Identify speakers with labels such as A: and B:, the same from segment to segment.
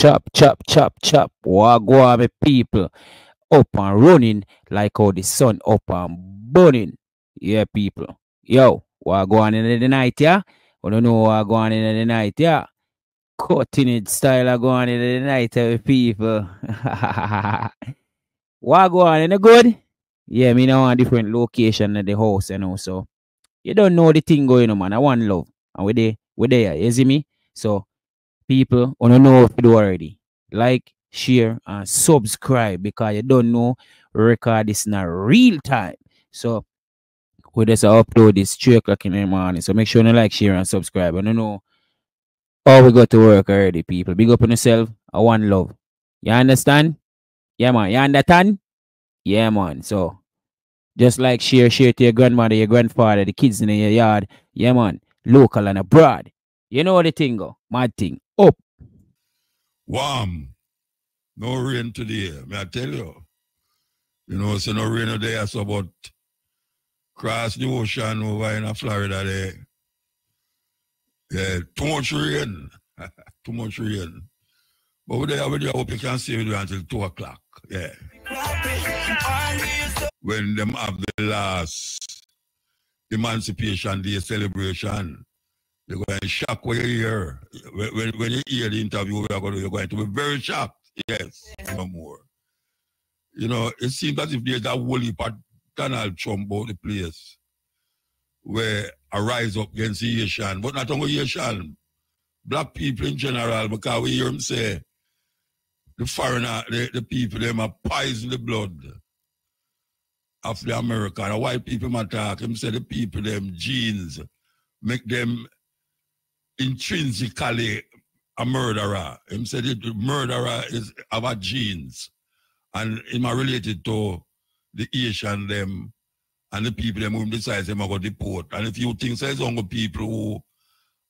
A: chop, chop, chop, chop. Wagwan, me people. Up and running like how the sun up and burning. Yeah, people. Yo, wagwan in the night, yeah? We don't know wagwan in the night, yeah? Cutting it style going in the night, eh, people. wagwan in the good? Yeah, me now on different location in the house, you know, so you don't know the thing going on, man. I want love. And we there, we there, you see me? So people wanna know if you do already. Like, share, and subscribe because you don't know record this in a real time. So we just upload this three o'clock in the morning. So make sure you like, share, and subscribe. I don't know how we got to work already, people. Big up on yourself. I want love. You understand? Yeah, man. You understand? Yeah, man. So just like share, share to your grandmother, your grandfather, the kids in your yard. Yeah, man. Local and abroad. You know what the thing go. My thing. Up.
B: Warm. No rain today. May I tell you? You know, so no rain today. So about cross the ocean over in Florida there. Yeah, too much rain. too much rain. But over there, I hope you can see it until 2 o'clock. Yeah. When them have the last Emancipation Day celebration, you're going to shock when you hear. When, when, you hear the interview, you're going, to, you're going to be very shocked. Yes, no more. You know, it seems as if there's a whole heap of Donald Trump about the place where I rise up against the Haitian, but not only Haitian, black people in general, because we hear him say the foreigner, the, the people, them are poison the blood of the American. The white people talk, him say the people, them genes, make them intrinsically a murderer. Him said the murderer is our genes. And him are related to the Haitian them and the people them who decide them are to deport. And if you think there's only people who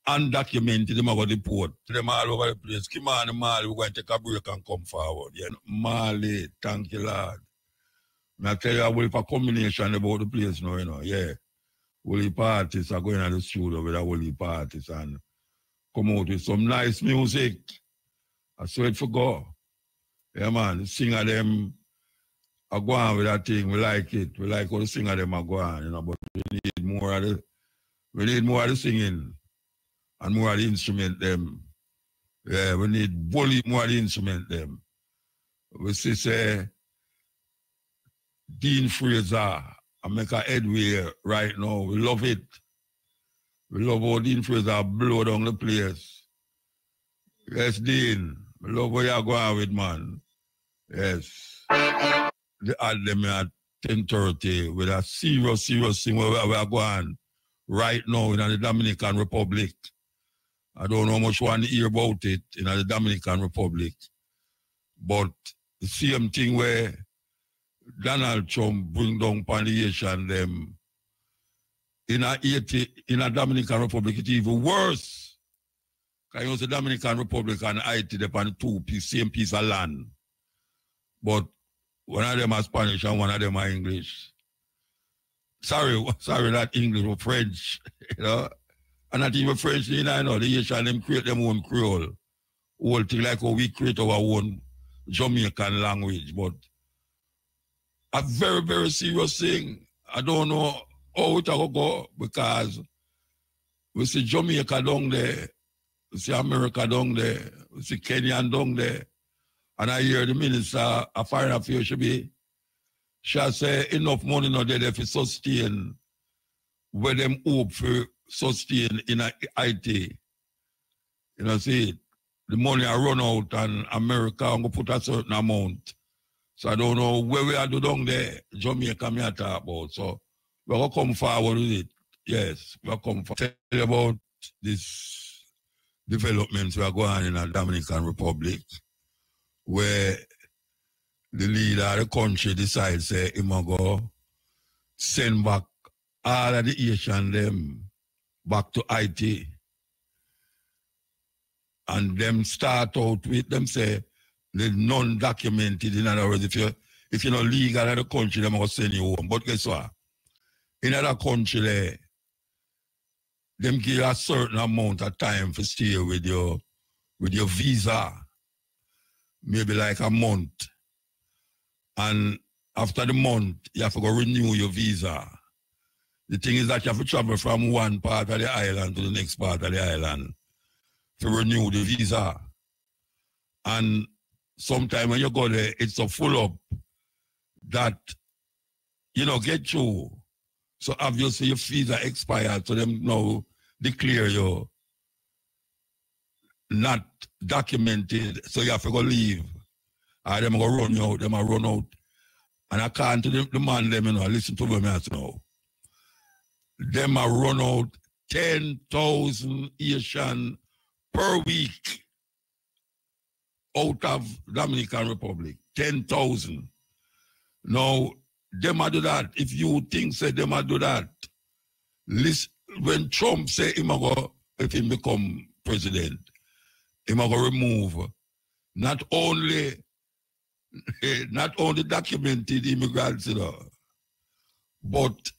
B: undocumented them are deport, them all over the place. Come on, Mali, we're going to take a break and come forward. Yeah. Mali, thank you, Lord. I tell you, I will a combination about the place now, you know, yeah. Holy parties are going to the studio with a holy parties and come out with some nice music. I swear for God. Yeah, man, sing of them are going with that thing. We like it. We like how the sing of them are going, you know, but we need more of the we need more of the singing and more of the instrument them. Yeah, we need bully more of the instrument them. We see say Dean Fraser I make a headway right now. We love it. We love how Dean Fraser blow down the place. Yes, Dean. We love where you're going with, man. Yes. They had uh, them at 10.30 with a serious, serious thing where we are going right now in the Dominican Republic. I don't know much one hear about it in the Dominican Republic. But the same thing where Donald Trump bring down palliation them in a 80, in a Dominican Republic, it's even worse. Because you know, the Dominican Republic and Haiti, they on two piece, same piece of land. But one of them are Spanish and one of them are English. Sorry, sorry, not English, or French, you know. And not even French, you know, I know, the Haitian, them create them own Creole. Whole thing like how we create our own Jamaican language, but a very, very serious thing. I don't know how it will go because we see Jamaica down there, we see America down there, we see Kenya down there. And I hear the minister of foreign affairs should be, shall say enough money not there for sustain where them hope for sustain in Haiti. You know, see, the money I run out and America I'm gonna put a certain amount. So I don't know where we are doing there, Jamaica me talk about. So we're gonna come forward with it. Yes, we're come forward. Tell you about this developments we are going on in the Dominican Republic where the leader of the country decides say he go send back all of the Haitian them back to Haiti. And them start out with them say the non-documented, in other words, if you're, if you're not legal in the country, they're going to send you home. But guess what? In other country, there, them give a certain amount of time for stay with your with your visa. maybe like a month. And after the month, you have to go renew your visa. The thing is that you have to travel from one part of the island to the next part of the island to renew the visa. And sometimes when you go there, it's a full up that, you know, get through. So obviously your fees are expired, so them now declare you not documented, so you have to go leave. Or them go run you out, them a run out. And I can't the, the man them, you know, listen to them as now. Them a run out 10,000 Haitian per week out of Dominican Republic. 10,000. Now, them a do that. If you think say them a do that, listen, when Trump say him a go, if he become president, him a go remove not only not only documented immigrants, you know, but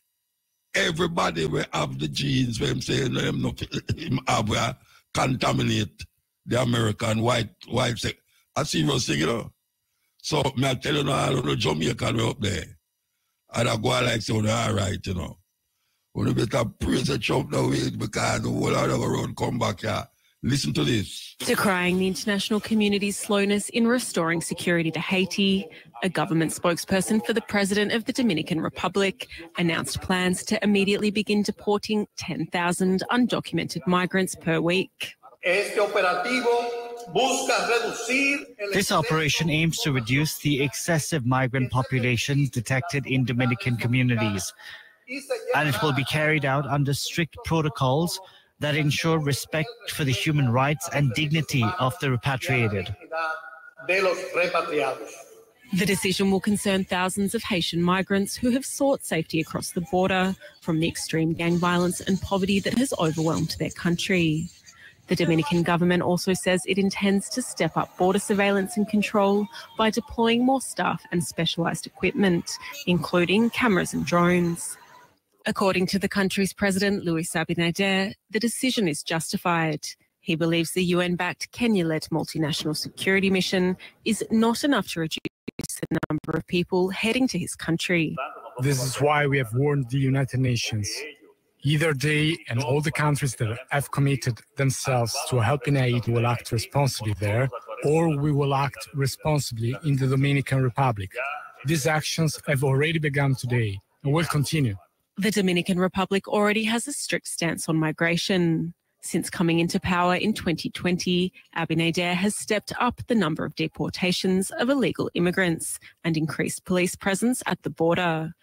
B: everybody will have the genes where I'm saying them not him have contaminate the American white white see you thing, you know. So me I tell you now, I don't know Jamaican way up there. And I go like so all right, you know. When you better praise the Trump now because the whole other road come back here. Listen to this.
C: Decrying the international community's slowness in restoring security to Haiti, a government spokesperson for the president of the Dominican Republic announced plans to immediately begin deporting 10,000 undocumented migrants per week.
D: This
E: operation aims to reduce the excessive migrant populations detected in Dominican communities, and it will be carried out under strict protocols that ensure respect for the human rights and dignity of the repatriated.
C: The decision will concern thousands of Haitian migrants who have sought safety across the border from the extreme gang violence and poverty that has overwhelmed their country. The Dominican government also says it intends to step up border surveillance and control by deploying more staff and specialised equipment, including cameras and drones. According to the country's president, Luis Abinader, the decision is justified. He believes the UN backed Kenya led multinational security mission is not enough to reduce the number of people heading to his country.
F: This is why we have warned the United Nations. Either they and all the countries that have committed themselves to helping aid will act responsibly there, or we will act responsibly in the Dominican Republic. These actions have already begun today and will continue.
C: The Dominican Republic already has a strict stance on migration. Since coming into power in 2020, Abinader has stepped up the number of deportations of illegal immigrants and increased police presence at the border.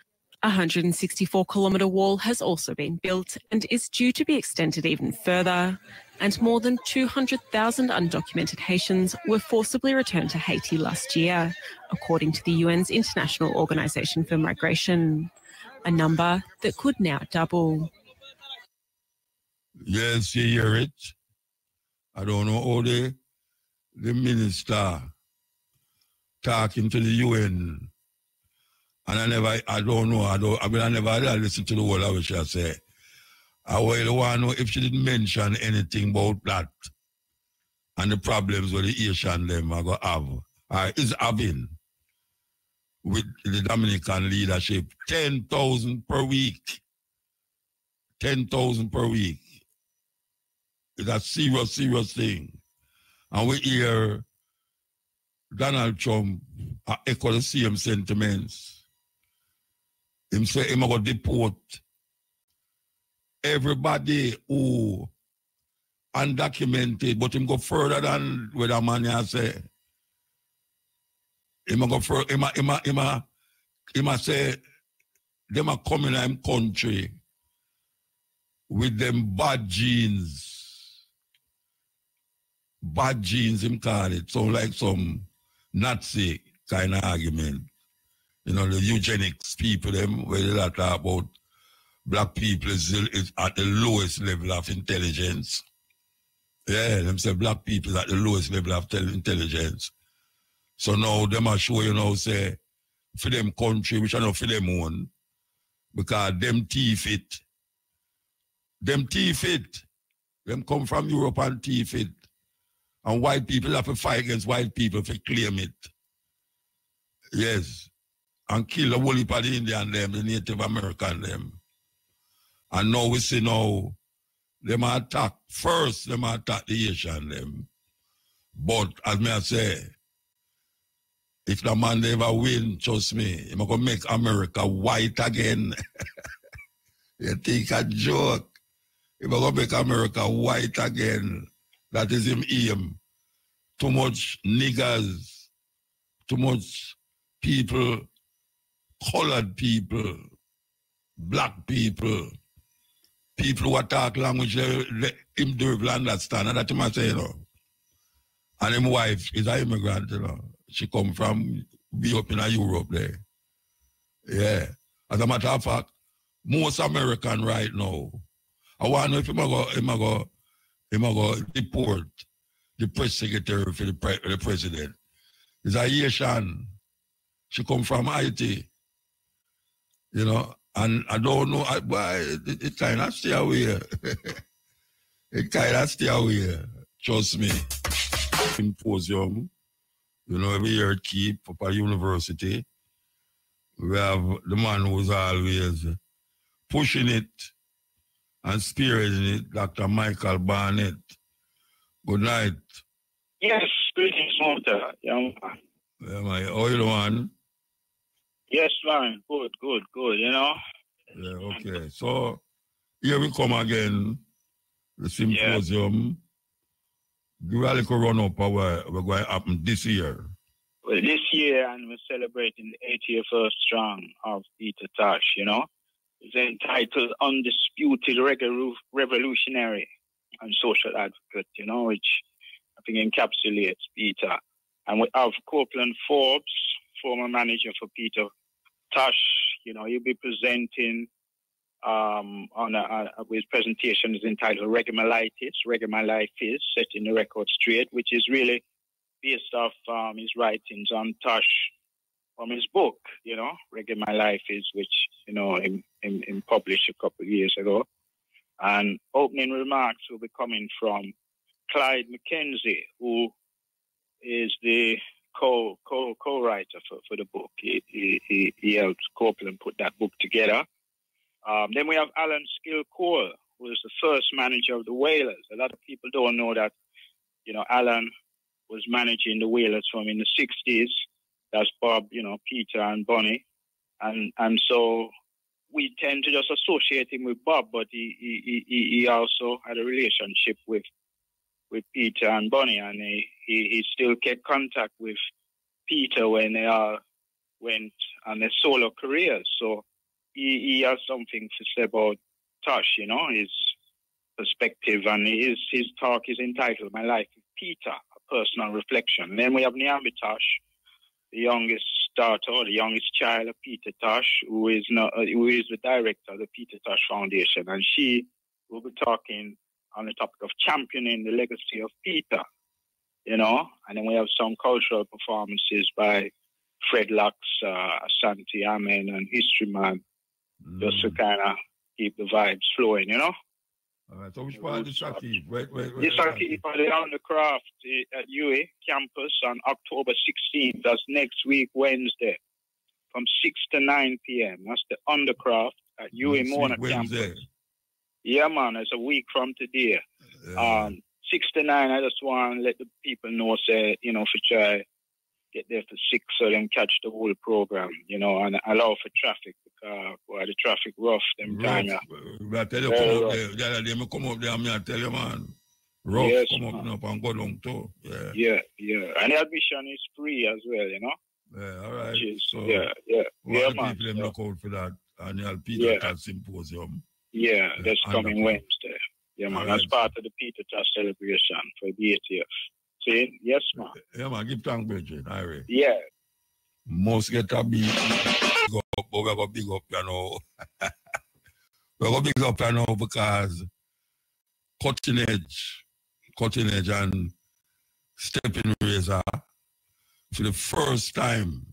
C: A 164 kilometre wall has also been built and is due to be extended even further. And more than 200,000 undocumented Haitians were forcibly returned to Haiti last year, according to the UN's International Organization for Migration a number that could now double.
B: Yes, you hear it. I don't know how the, the minister talking to the UN. And I never, I don't know, I don't, I mean, I never I listen to the word of what she say. I will want to know if she didn't mention anything about that and the problems with the Haitian them are going to have, or is having with the Dominican leadership, 10,000 per week. 10,000 per week. It's a serious, serious thing. And we hear Donald Trump uh, echo the same sentiments. Him say him to deport everybody who undocumented, but him go further than what a man say. Him go for him him him him say them are coming in country with them bad genes. Bad genes, him call it. So like some Nazi kind of argument. You know, the eugenics people, them, where they talk about black people is, is at the lowest level of intelligence. Yeah, them say black people at the lowest level of intelligence. So now them are show you know, say for them country, which are not for them own, because them teeth it. Them teeth it. Them come from Europe and teeth it. And white people have to fight against white people to claim it. Yes. And kill the whole heap of the Indian them, the Native American them. And now we see now them attack first, them attack the Haitian them. But as me I say, if the man ever win, trust me, he's gonna make America white again. you think a joke. He's gonna make America white again. That is him aim. Too much niggers, too much people, colored people, black people, people who talk language they, him do understand. And that's what I say, you know. And his wife is an immigrant, you know. She come from be up in Europe there. Yeah. As a matter of fact, most American right now, I want to know if him go, him go, him go deport the press secretary for the, pre, the president. Is a Haitian. She come from Haiti. You know, and I don't know, I, boy, it, it kind of stay away. it kind of stay away. Trust me. Symposium, you know, every year keep up at university. We have the man who's always pushing it and spearheading it, Dr. Michael Barnett. Good night.
D: Yes, greetings, Walter, young man.
B: Yeah, my, how you doing?
D: Yes, man. Good, good, good, you know?
B: Yeah, okay. So here we come again, the symposium. Yeah. The little run up of what we're going to happen this year.
D: Well, this year, and we're celebrating the 81st strong of Peter Tosh, you know? It's entitled Undisputed Revolutionary and Social Advocate, you know, which I think encapsulates Peter. And we have Copeland Forbes, former manager for Peter Tosh, you know, he'll be presenting um, on a, a, his presentation is entitled Reggae My Life Is, setting the record straight, which is really based off um, his writings on Tosh from his book, you know, Reggae My Life Is, which, you know, in, in, in published a couple of years ago. And opening remarks will be coming from Clyde McKenzie, who is the co co co writer for, for the book. He, he, he helped Copeland put that book together. Um, then we have Alan Skill Cole, who is the first manager of the Wailers. A lot of people don't know that, you know, Alan was managing the Wailers from in the 60s. That's Bob, you know, Peter and Bunny. And and so we tend to just associate him with Bob, but he he, he, he also had a relationship with with Peter and Bunny, and he, he, he still kept contact with Peter when they all went on their solo careers. So he, he has something to say about Tosh, you know, his perspective, and his his talk is entitled "My Life with Peter: A Personal Reflection." Then we have Niambe Tosh, the youngest daughter, or the youngest child of Peter Tosh, who is not, uh, who is the director of the Peter Tosh Foundation, and she will be talking on the topic of championing the legacy of Peter, you know. And then we have some cultural performances by Fred Locks, uh, Santi Amen, and History Man, mm. just to kind of keep the vibes flowing, you know.
B: All right, so which part of the Saki? Wait, wait,
D: wait. The Saki for the On the Craft at UWI campus on October 16th. That's next week, Wednesday, from 6 to 9 p.m. That's the Undercroft at UWI Mona campus. Yeah, man, it's a week from today. Yeah. Um, six to nine, I just want to let the people know, say, you know, for try get there for six so then catch the whole program, you know, and allow for traffic because well, the traffic rough them rough. time. Yeah.
B: I tell you, come up there, the other day, me come up there and I tell you, man, rough, yes, come man. up and go down too. Yeah.
D: yeah, yeah. And the admission is free as well, you know.
B: Yeah, all right.
D: Is, so, yeah, yeah. Yeah, man.
B: People so. look out for that annual Peter yeah. Symposium.
D: Yeah, that's coming Wednesday. Yeah, man. Right. That's part of the Peter Tosh celebration for the 80th. See? Yes, man.
B: Yeah, man. Give thanks, Bridget. Irie.
D: Yeah.
B: Most get a big up, but we're going to big up, you know. we're going to big up, you know, because cutting edge, cutting edge and stepping razor for the first time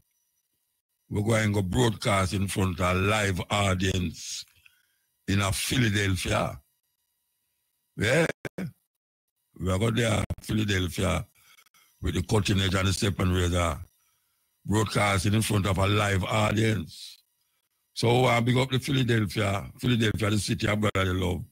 B: we're going to broadcast in front of a live audience in a Philadelphia. Yeah. We are going there, Philadelphia, with the cutting edge and the step and razor, broadcasting in front of a live audience. So I uh, big up the Philadelphia, Philadelphia, the city of brotherly love.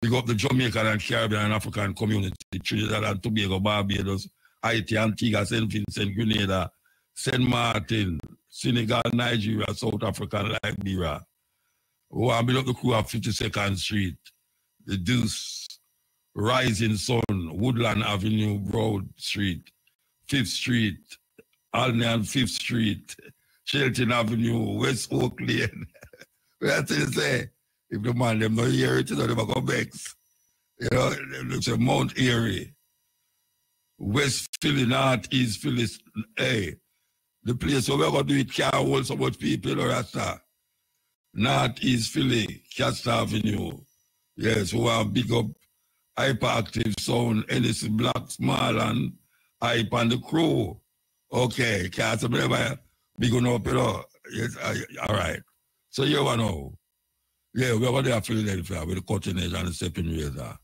B: Big up the Jamaican and Caribbean and African community, Trinidad and Tobago, Barbados, Haiti, Antigua, St. Vincent, Grenada, St. Martin, Senegal, Nigeria, South Africa, Liberia. Oh, I'm up the crew of 52nd Street, the Deuce, Rising Sun, Woodland Avenue, Broad Street, Fifth Street, Olney and Fifth Street, Chelten Avenue, West Oak Lane. What I say, if the man them not hear it, you know, they go vex. You know, it's a Mount Airy, West Philly, North East Philly. Hey, the place where we're going to do it can't hold so much people, or Rasta. North East Philly, Castor Avenue. Yes, we are big up hyperactive sound, Ennis Black, Small, and hype and the crew. Okay, can't never big enough, you know. Yes, I, all right. So you want know. Yeah, going to have Philadelphia with the cutting edge and the stepping razor.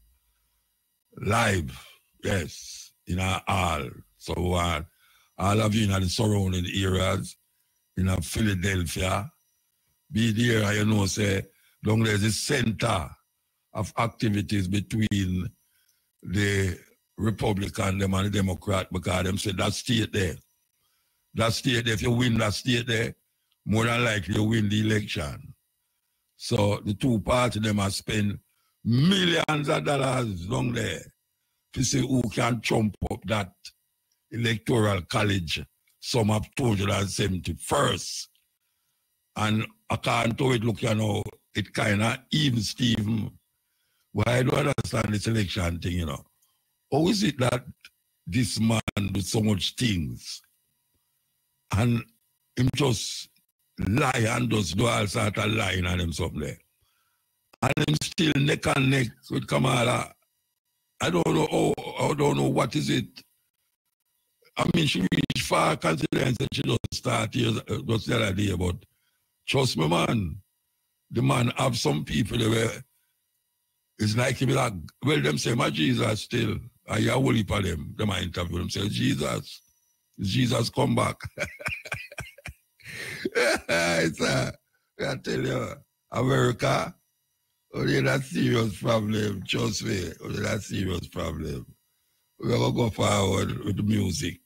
B: Live, yes, in our all. So uh, all of you in the surrounding areas, in Philadelphia, be there, you know, say, long there's a center of activities between the Republican them and the Democrat because them said that state there. That state there, if you win that state there, more than likely you win the election. So the two parties them have spent millions of dollars long there to see who can trump up that electoral college sum of 270 first. And according to it, look, you know, it kind of even Stephen. Well, I don't understand this election thing, you know. How is it that this man do so much things and him just lie and just do all sort of lying on him something. And him still neck and neck with Kamala. I don't know how, I don't know what is it. I mean, she reached far considering that she just start here uh, just the other day, but trust me, man, the man have some people where it's like be like, well, them say, my Jesus still. I hear heap of them. Them I interview them say, Jesus, Jesus come back. it's a, I tell you, America, only that serious problem, trust me, only that serious problem. We're going to go forward with the music.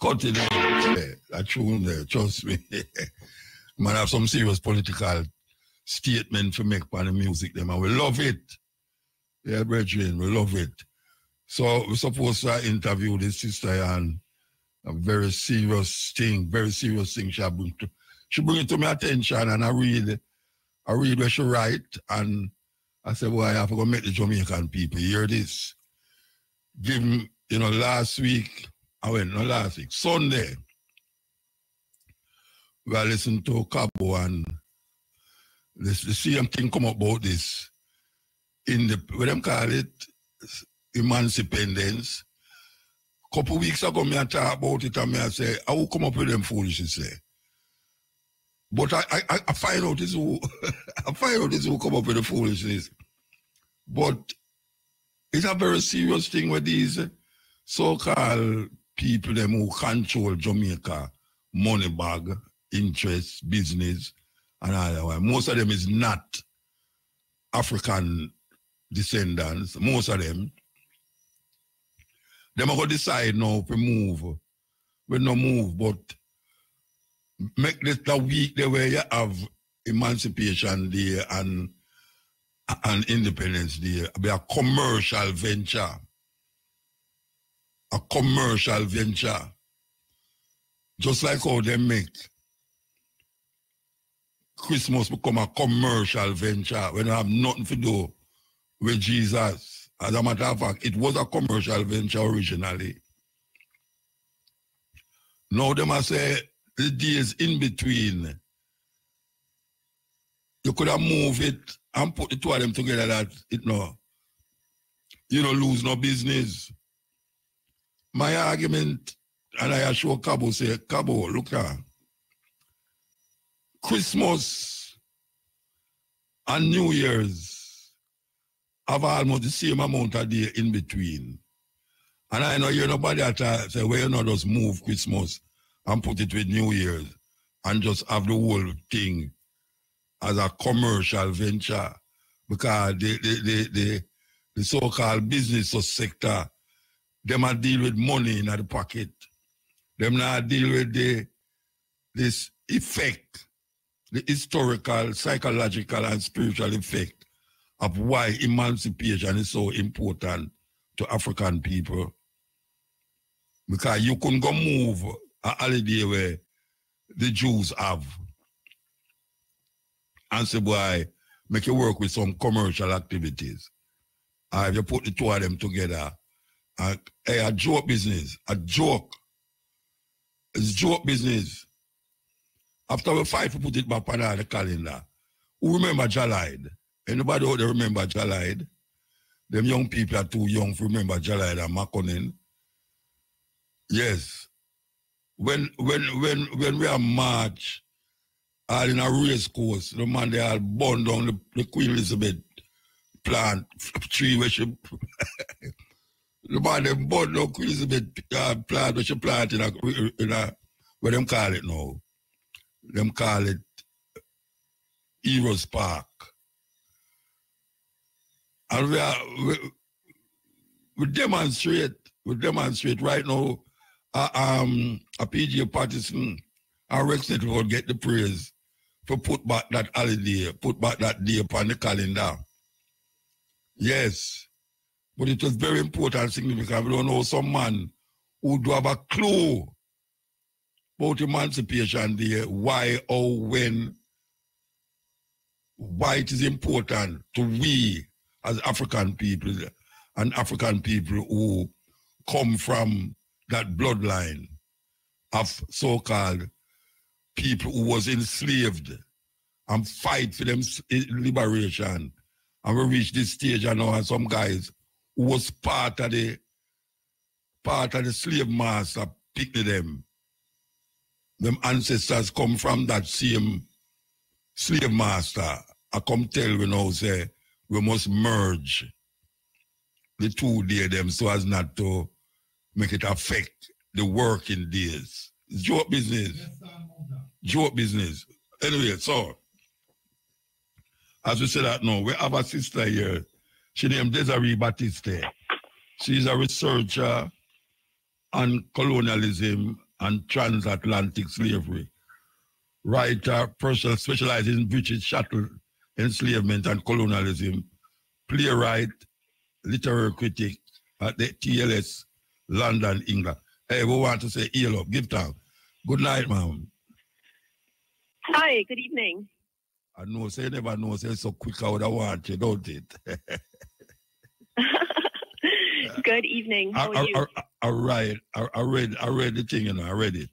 B: Continue, that tune there, trust me. Man have some serious political statement to make by the music, them, and we love it. Yeah, brethren, we love it. So we're supposed to interview this sister and a very serious thing, very serious thing she bring to she bring it to my attention and I read I read what she write and I said, well, I have to go make the Jamaican people hear this. Give them, you know, last week, I went, no last week, Sunday, we I listened to Cabo and this, the same thing come about this in the, what them call it, emancipation. Couple weeks ago, me I talk about it and me I say, I will come up with them foolishness there. But I, I, I find out this who I find out this who come up with the foolishness. But it's a very serious thing with these so-called people them who control Jamaica, money bag, interest, business, and all that. Most of them is not African descendants. Most of them them are decide now to move. We no move, but make this the week the way you have Emancipation Day and and Independence Day be a commercial venture. A commercial venture. Just like how they make Christmas become a commercial venture when I have nothing to do with Jesus. As a matter of fact, it was a commercial venture originally. Now they must say the days in between, you could have moved it and put the two of them together that it no, you know, lose no business. My argument, and I assure Cabo say, Cabo, look at Christmas and New Year's have almost the same amount of day in between. And I know you're nobody at say, well, you know, just move Christmas and put it with New Year's and just have the whole thing as a commercial venture because the, the, the, the, the so-called business sector, them are deal with money in the pocket. Them not deal with the this effect, the historical, psychological, and spiritual effect of why emancipation is so important to African people. Because you couldn't go move a holiday where the Jews have and say, boy, make you work with some commercial activities. Uh, if you put the two of them together, uh, hey, a joke business, a joke. It's joke business. After we fight, we put it back on the calendar. Who remember Jalide? Anybody out there remember Jalide? Them young people are too young to remember Jalide and Makonnen. Yes. When when when when we are march all in a race course, the man they all burn down the, the Queen Elizabeth plant tree where she the man they burn down Queen Elizabeth uh, plant where she plant in a, in a what them call it now. Them call it Heroes Park. And we are we, we demonstrate, we demonstrate right now uh, um, a P.J. Patterson Rex will get the praise for put back that holiday, put back that day upon the calendar. Yes. But it was very important significant. We don't know some man who do have a clue about Emancipation Day, why or when, why it is important to we as African people and African people who come from that bloodline of so-called people who was enslaved and fight for them liberation. And we reach this stage and now and some guys who was part of the part of the slave master picked them. Them ancestors come from that same slave master. I come tell we now say we must merge the two day them so as not to make it affect the working days. It's joke business. Joke business. Anyway, so as we say that now, we have a sister here. She named Desiree Baptiste. She's a researcher on colonialism and transatlantic slavery. Writer, person specializing in British chattel enslavement and colonialism. Playwright, literary critic at the TLS London, England. Hey, we want to say hello. Give time. Good night, ma'am.
G: Hi, good evening.
B: I know, say never know, say so quick I would have want you, don't it?
G: good evening. How are you?
B: I, I, I, read, I, I read, I read the thing, and I read it.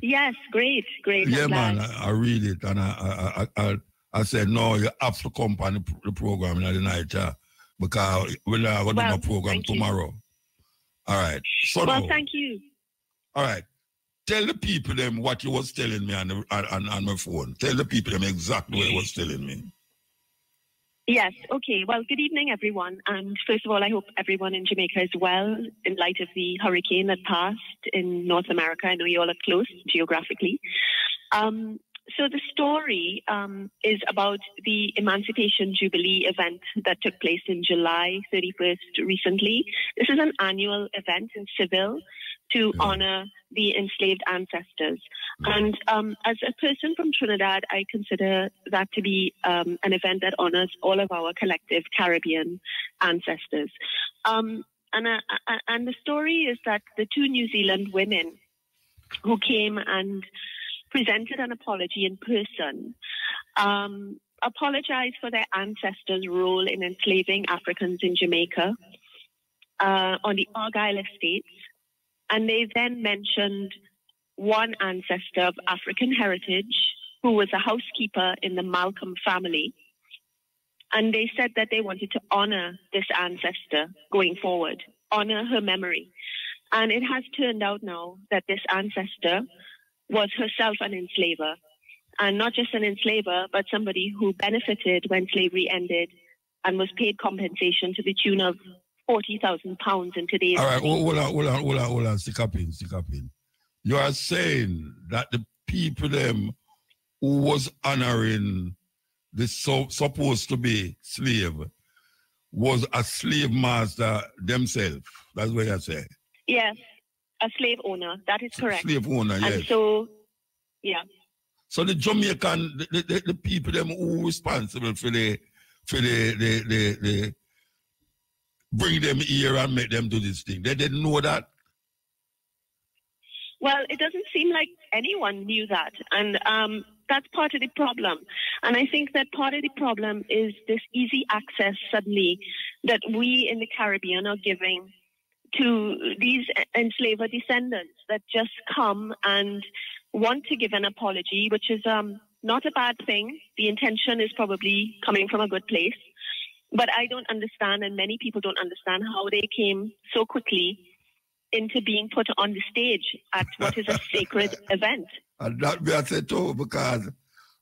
G: Yes, great, great.
B: Yeah, man, I, I, read it, and I, I, I, I, said, no, you have to come on the, the program in the night, uh, because we're not going to well, do a program tomorrow. All right. So
G: well, thank you.
B: All right. Tell the people them what you was telling me on, the, on, on my phone. Tell the people them exactly what you was telling me.
G: Yes, okay. Well, good evening, everyone. And first of all, I hope everyone in Jamaica is well in light of the hurricane that passed in North America. I know you all are close geographically. Um, so the story um, is about the Emancipation Jubilee event that took place in July 31st recently. This is an annual event in Seville to honor the enslaved ancestors. And um, as a person from Trinidad, I consider that to be um, an event that honors all of our collective Caribbean ancestors. Um, and, uh, uh and the story is that the two New Zealand women who came and presented an apology in person, um, apologized for their ancestors' role in enslaving Africans in Jamaica uh, on the Argyle estates. And they then mentioned one ancestor of African heritage who was a housekeeper in the Malcolm family. And they said that they wanted to honor this ancestor going forward, honor her memory. And it has turned out now that this ancestor was herself an enslaver. And not just an enslaver, but somebody who benefited when slavery ended and was paid compensation to the tune of forty thousand pounds in today's.
B: All right, hold on, hold on, hold on, hold on. Stick up in, stick up in. You are saying that the people them who was honoring the so, supposed to be slave was a slave master themselves. That's what you say.
G: Yes, a slave owner. That is correct.
B: Slave owner, yes.
G: And so, yeah.
B: So the Jamaican, the, the, the people them who responsible for the for the the, the the bring them here and make them do this thing. They didn't know that.
G: Well, it doesn't seem like anyone knew that. And um, that's part of the problem. And I think that part of the problem is this easy access suddenly that we in the Caribbean are giving to these enslaver descendants that just come and want to give an apology, which is um, not a bad thing. The intention is probably coming from a good place. But I don't understand, and many people don't understand how they came so quickly into being put on the stage at what is a sacred event.
B: And that me I say too, because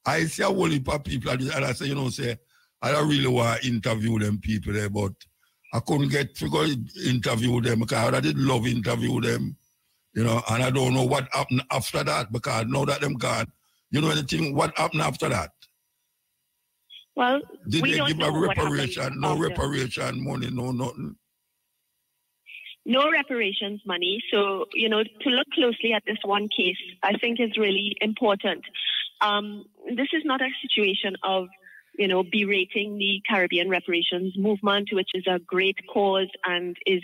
B: I see a whole heap of people and I say, you know, say, I don't really want to interview them people there, but I couldn't get to go interview them because I did love interview them, you know, and I don't know what happened after that because now that them gone, you know anything, what happened after that?
G: Well,
B: Did
G: we
B: they
G: don't
B: give
G: know
B: a reparation? No reparation money, no nothing.
G: no reparations money. So, you know, to look closely at this one case, I think is really important. Um, this is not a situation of, you know, berating the Caribbean reparations movement, which is a great cause and is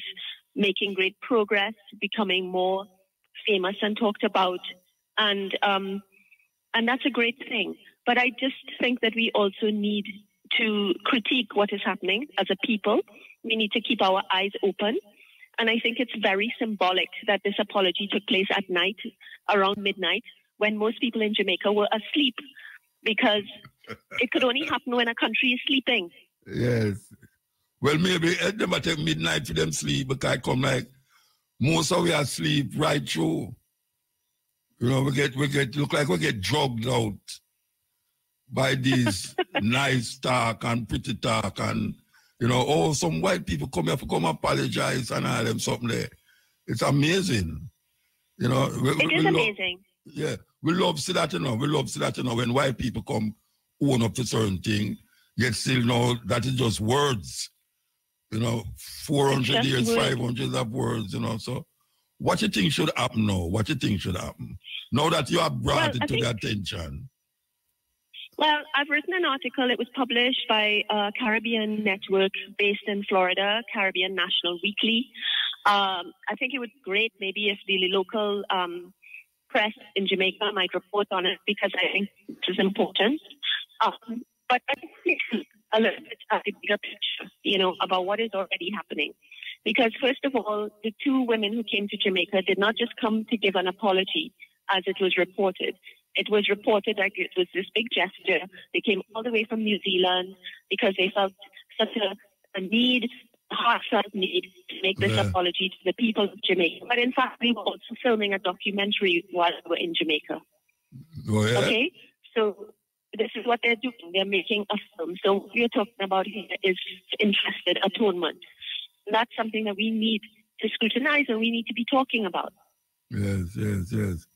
G: making great progress, becoming more famous and talked about. And, um, and that's a great thing. But I just think that we also need to critique what is happening as a people. We need to keep our eyes open. And I think it's very symbolic that this apology took place at night, around midnight, when most people in Jamaica were asleep, because it could only happen when a country is sleeping.
B: Yes. Well, maybe it never take midnight for them sleep because I come like most of we are asleep right through. You know, we get we get look like we get drugged out by these nice talk and pretty talk and you know, oh some white people come here to come apologize and all them something there. It's amazing. You know, we,
G: It
B: we
G: is
B: love-
G: amazing.
B: yeah, we love see that, you know. We love see that, you know, when white people come own up to certain thing, yet still know that is just words. You know, 400 years,
G: words.
B: 500 of words, you know. So, what you think should happen now? What you think should happen? Now that you have brought
G: Well,
B: it
G: I
B: to
G: think-
B: the attention.
G: Well, I've written an article. It was published by a Caribbean network based in Florida, Caribbean National Weekly. Um, I think it would be great maybe if the local um, press in Jamaica might report on it because I think it is important. Um, but I think a little bit at the bigger picture, you know, about what is already happening. Because first of all, the two women who came to Jamaica did not just come to give an apology, as it was reported. It was reported like it was this big gesture. They came all the way from New Zealand because they felt such a, a need, a heartfelt need to make this
B: Yeah.
G: apology to the people of Jamaica. But in fact, we were also filming a documentary while we were in Jamaica.
B: Oh, yeah?
G: Okay, so this is what they're doing. They're making a film. So what we're talking about here is interested atonement. That's something that we need to scrutinize and we need to be talking about.
B: Yes, yes, yes.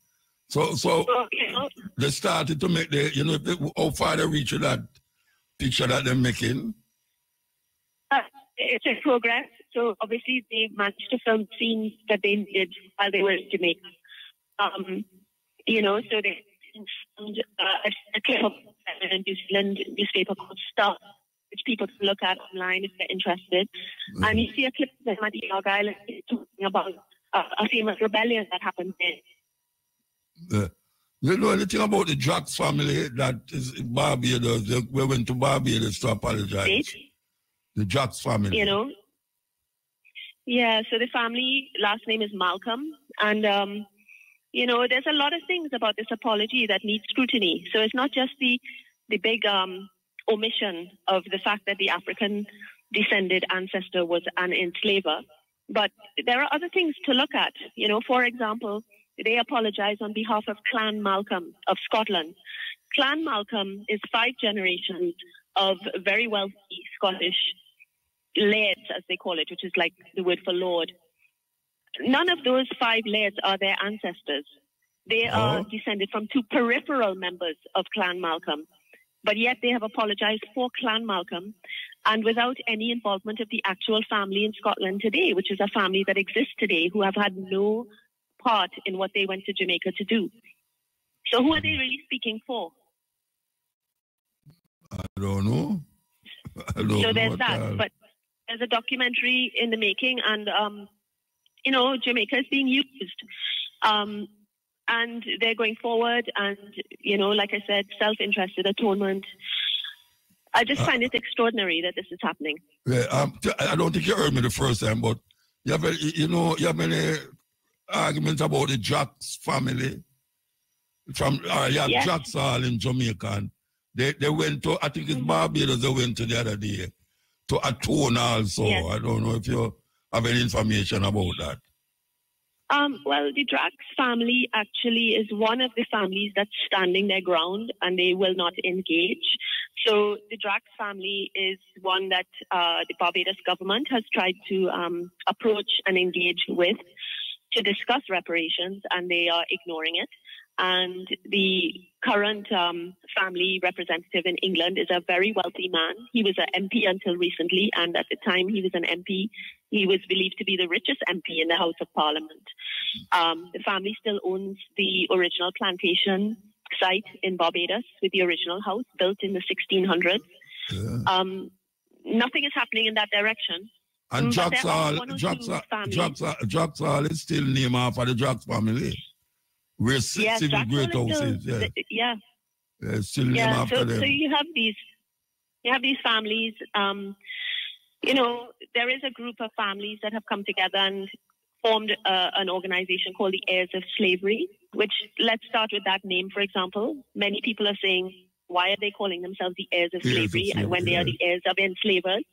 B: So, so they started to make the, you know, the, how far they reach that picture that they're making.
G: uh, it's a progress. So obviously they managed to film scenes that they did while they were in Jamaica. Um, you know, so they filmed uh, a clip of a New Zealand newspaper called Star, which people can look at online if they're interested. And you see a clip of them at the Argyle Island talking about uh, a famous rebellion that happened there.
B: You know anything about the Jack's family that is in Barbados? We went to Barbados to apologize.
G: State.
B: The Jack's family.
G: you know. Yeah, so the family last name is Malcolm, and um, you know, there's a lot of things about this apology that need scrutiny. So it's not just the the big um, omission of the fact that the African descended ancestor was an enslaver, but there are other things to look at. You know, for example, they apologize on behalf of Clan Malcolm of Scotland. Clan Malcolm is five generations of very wealthy Scottish lairds, as they call it, which is like the word for lord. None of those five lairds are their ancestors. They oh. are descended from two peripheral members of Clan Malcolm, but yet they have apologized for Clan Malcolm and without any involvement of the actual family in Scotland today, which is a family that exists today who have had no part in what they went to Jamaica to do. So who are they really speaking for?
B: I don't know. I don't
G: so there's that. But there's a documentary in the making, and um, you know, Jamaica is being used, um, and they're going forward. And you know, like I said, self-interested atonement. I just
B: Uh,
G: find it extraordinary that this is happening.
B: Yeah, um, I don't think you heard me the first time, but you have, you know, you have many arguments about the Drax family. From uh, have
G: Yes.
B: Drax Hall in Jamaica. They, they went to, I think it's
G: Mm-hmm.
B: Barbados they went to the other day to atone also.
G: Yes.
B: I don't know if you have any information about that.
G: Um, well, the Drax family actually is one of the families that's standing their ground and they will not engage. So the Drax family is one that uh, the Barbados government has tried to um, approach and engage with to discuss reparations, and they are ignoring it. And the current um, family representative in England is a very wealthy man. He was an MP until recently, and at the time he was an MP, he was believed to be the richest MP in the House of Parliament. Um, the family still owns the original plantation site in Barbados with the original house built in the 1600s.
B: Yeah.
G: Um, nothing is happening in that direction.
B: And
G: but there are
B: Drax Hall,
G: one or two
B: Drax Hall,
G: families.
B: Drax Hall, Jacksall is still named after the Drax family. Where si-
G: Yes,
B: civil great
G: still-
B: yeah.
G: th- yeah,
B: yeah. Still named
G: yeah.
B: after
G: So,
B: them.
G: so you have these, you have these families. Um, you know, there is a group of families that have come together and formed uh, an organization called the Heirs of Slavery. Which let's start with that name, for example. Many people are saying, why are they calling themselves the heirs of
B: Heirs of
G: slavery, and when they are the heirs of enslavers?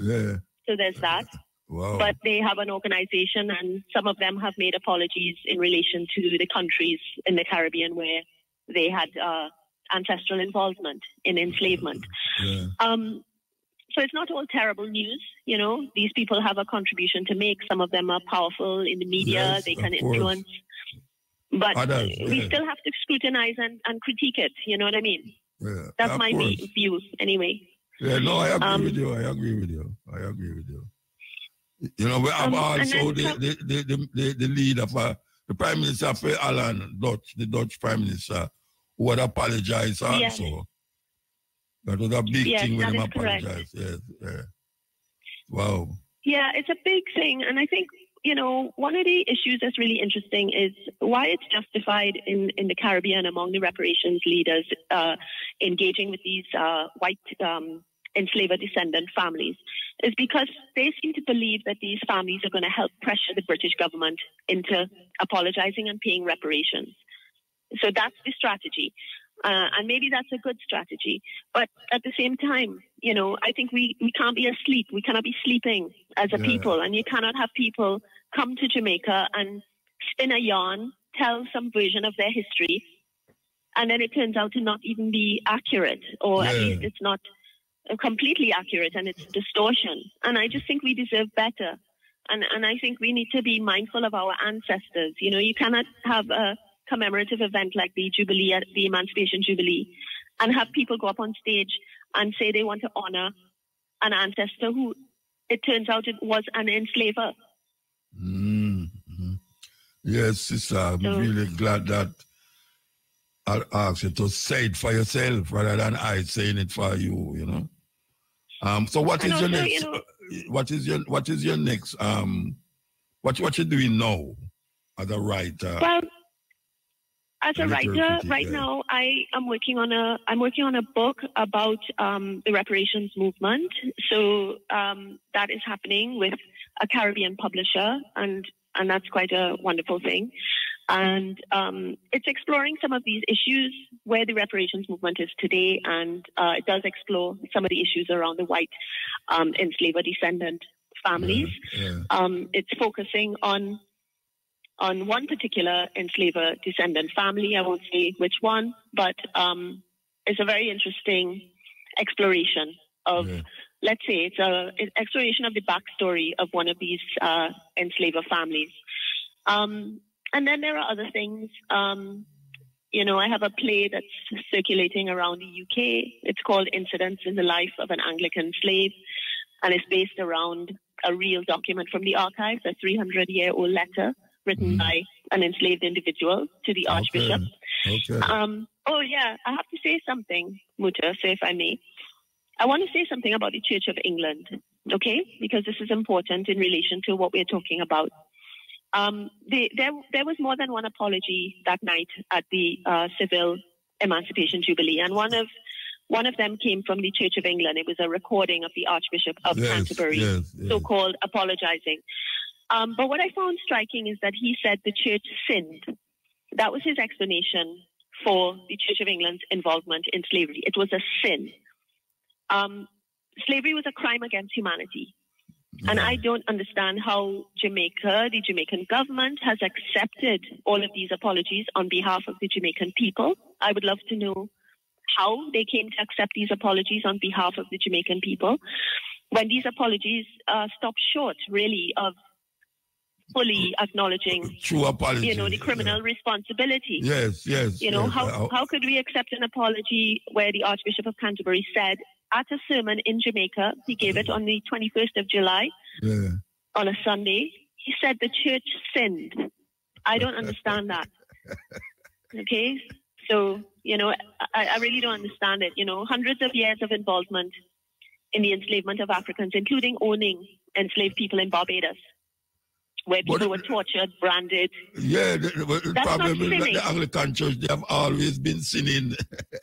B: yeah.
G: So there's that.
B: Wow.
G: but they have an organization and some of them have made apologies in relation to the countries in the Caribbean where they had uh, ancestral involvement in enslavement.
B: yeah.
G: Um, so it's not all terrible news, you know. These people have a contribution to make. Some of them are powerful in the media;
B: Yes,
G: they can influence. But
B: Others,
G: we
B: yeah.
G: still have to scrutinize and, and critique it. You know what I mean?
B: yeah.
G: That's my
B: course.
G: view, anyway.
B: Yeah, no, I agree
G: Um,
B: with you. I agree with you. I agree with you. You know, we have
G: Um,
B: also the, the, the, the, the, the leader for the Prime Minister for Alan Dutch, the Dutch Prime Minister, who had apologized
G: Yes.
B: also. That was a big
G: Yes,
B: thing when
G: that
B: him
G: is correct.
B: apologized. Yes, yeah. Wow.
G: Yeah, it's a big thing. And I think, you know, one of the issues that's really interesting is why it's justified in, in the Caribbean among the reparations leaders uh, engaging with these uh, white um, enslaver descendant families is because they seem to believe that these families are going to help pressure the British government into apologizing and paying reparations. So that's the strategy. Uh, and maybe that's a good strategy. But at the same time, you know, I think we, we can't be asleep. We cannot be sleeping as a
B: Yeah.
G: people. And you cannot have people come to Jamaica and spin a yarn, tell some version of their history, and then it turns out to not even be accurate, or at least it's not completely accurate and it's distortion. And I just think we deserve better. And, and I think we need to be mindful of our ancestors. You know, you cannot have a commemorative event like the Jubilee, the Emancipation Jubilee, and have people go up on stage and say they want to honor an ancestor who it turns out it was an enslaver.
B: Mm-hmm. Yes, sister, I'm
G: So-
B: really glad that I asked you to say it for yourself rather than I saying it for you, you know. Um, so what is your next
G: you know-
B: what is your what is your next um what what you doing now as a writer?
G: Well, as a writer, right
B: yeah.
G: now I am working on a I'm working on a book about um, the reparations movement. So um, that is happening with a Caribbean publisher, and and that's quite a wonderful thing. And um, it's exploring some of these issues where the reparations movement is today, and uh, it does explore some of the issues around the white um, enslaver descendant families.
B: yeah.
G: Um, it's focusing on on one particular enslaver descendant family. I won't say which one, but um, it's a very interesting exploration of, yeah. let's say, it's an exploration of the backstory of one of these uh, enslaver families. Um, and then there are other things. Um, you know, I have a play that's circulating around the UK. It's called Incidents in the Life of an Anglican Slave, and it's based around a real document from the archives, a 300 year old letter written mm. by an enslaved individual to the Archbishop.
B: Okay.
G: Um, oh, yeah, I have to say something, Muta, so if I may. I want to say something about the Church of England, okay? Because this is important in relation to what we're talking about. Um, they, there, there was more than one apology that night at the uh, civil emancipation jubilee, and one of one of them came from the Church of England. It was a recording of the Archbishop of
B: yes,
G: Canterbury,
B: yes, yes.
G: so-called apologizing. Um, but what I found striking is that he said the church sinned. That was his explanation for the Church of England's involvement in slavery. It was a sin. Um, slavery was a crime against humanity. And I don't understand how Jamaica, the Jamaican government, has accepted all of these apologies on behalf of the Jamaican people. I would love to know how they came to accept these apologies on behalf of the Jamaican people when these apologies uh, stop short, really, of fully acknowledging
B: true apology.
G: You know, the criminal yeah. responsibility.
B: Yes, yes.
G: You know,
B: yes.
G: how, how could we accept an apology where the Archbishop of Canterbury said at a sermon in Jamaica. He gave it on the 21st of July
B: yeah.
G: on a Sunday. He said the church sinned. I don't understand that. Okay? So, you know, I, I really don't understand it. You know, hundreds of years of involvement in the enslavement of Africans, including owning enslaved people in Barbados where people were tortured, branded.
B: Yeah, the, the, the problem is that the Anglican Church, they have always been sinning.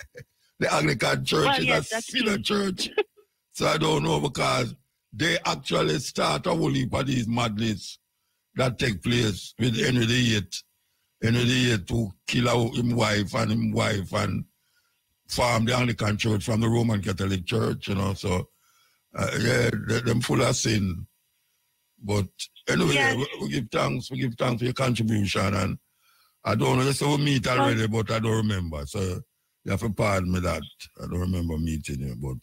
B: the Anglican Church
G: well,
B: is
G: yes,
B: a sinner church. so I don't know because they actually start a whole heap of these madness that take place with Henry VIII. Henry VIII to kill out his wife and his wife and farm the Anglican Church from the Roman Catholic Church, you know. So, uh, yeah, they, them full of sin. But anyway, yes. we, we, give thanks. We give thanks for your contribution. And I don't know, so we meet already, but I don't remember. So you have to pardon me that. I don't remember meeting you, but.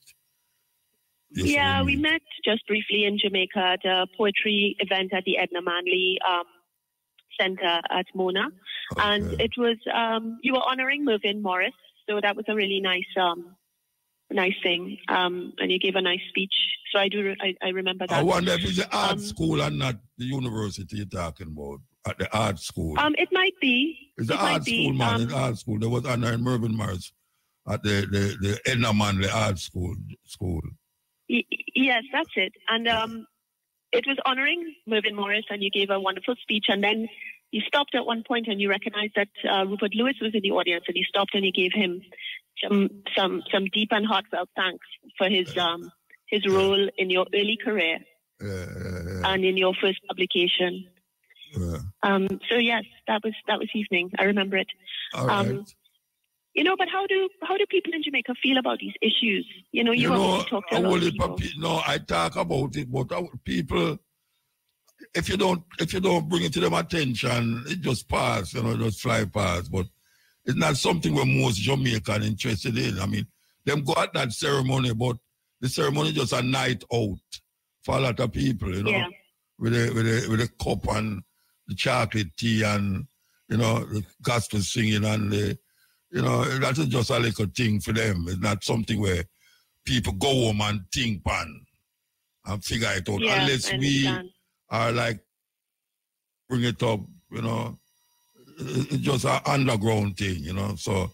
G: Yeah, we met just briefly in Jamaica at a poetry event at the Edna Manley um, Center at Mona. Okay. And it was, um, you were honoring Mervyn Morris. So that was a really nice, um, nice thing. Um, and you gave a nice speech. So I do, I, I remember that. I
B: wonder if it's the art um, school and not the university you're talking about at the art school?
G: Um, it might be.
B: It's the
G: it
B: art school, be. man. Um, it's art school. There was Anna and Mervyn Morris at the the the Edna Manley Art School. School.
G: Y- yes, that's it. And um, it was honoring Mervyn Morris, and you gave a wonderful speech. And then you stopped at one point, and you recognized that uh, Rupert Lewis was in the audience, and you stopped and you gave him some some some deep and heartfelt thanks for his um his role in your early career. and in your first publication.
B: Yeah.
G: Um, so yes, that was that was evening. I remember it.
B: Um, right.
G: You know, but how do how do people in Jamaica feel about these issues? You know, you, you know, talk to a lot of people.
B: No, I talk about it, but people, if you don't if you don't bring it to them attention, it just pass. You know, it just fly past. But it's not something where most Jamaican interested in. I mean, them go at that ceremony, but the ceremony just a night out for a lot of people. You know,
G: yeah.
B: with a with a with a cup and the chocolate tea and, you know, the gospel singing and the, you know, that is just a little thing for them. It's not something where people go home and think pan and figure it out.
G: Yeah,
B: Unless we are like, bring it up, you know, it's just an underground thing, you know. So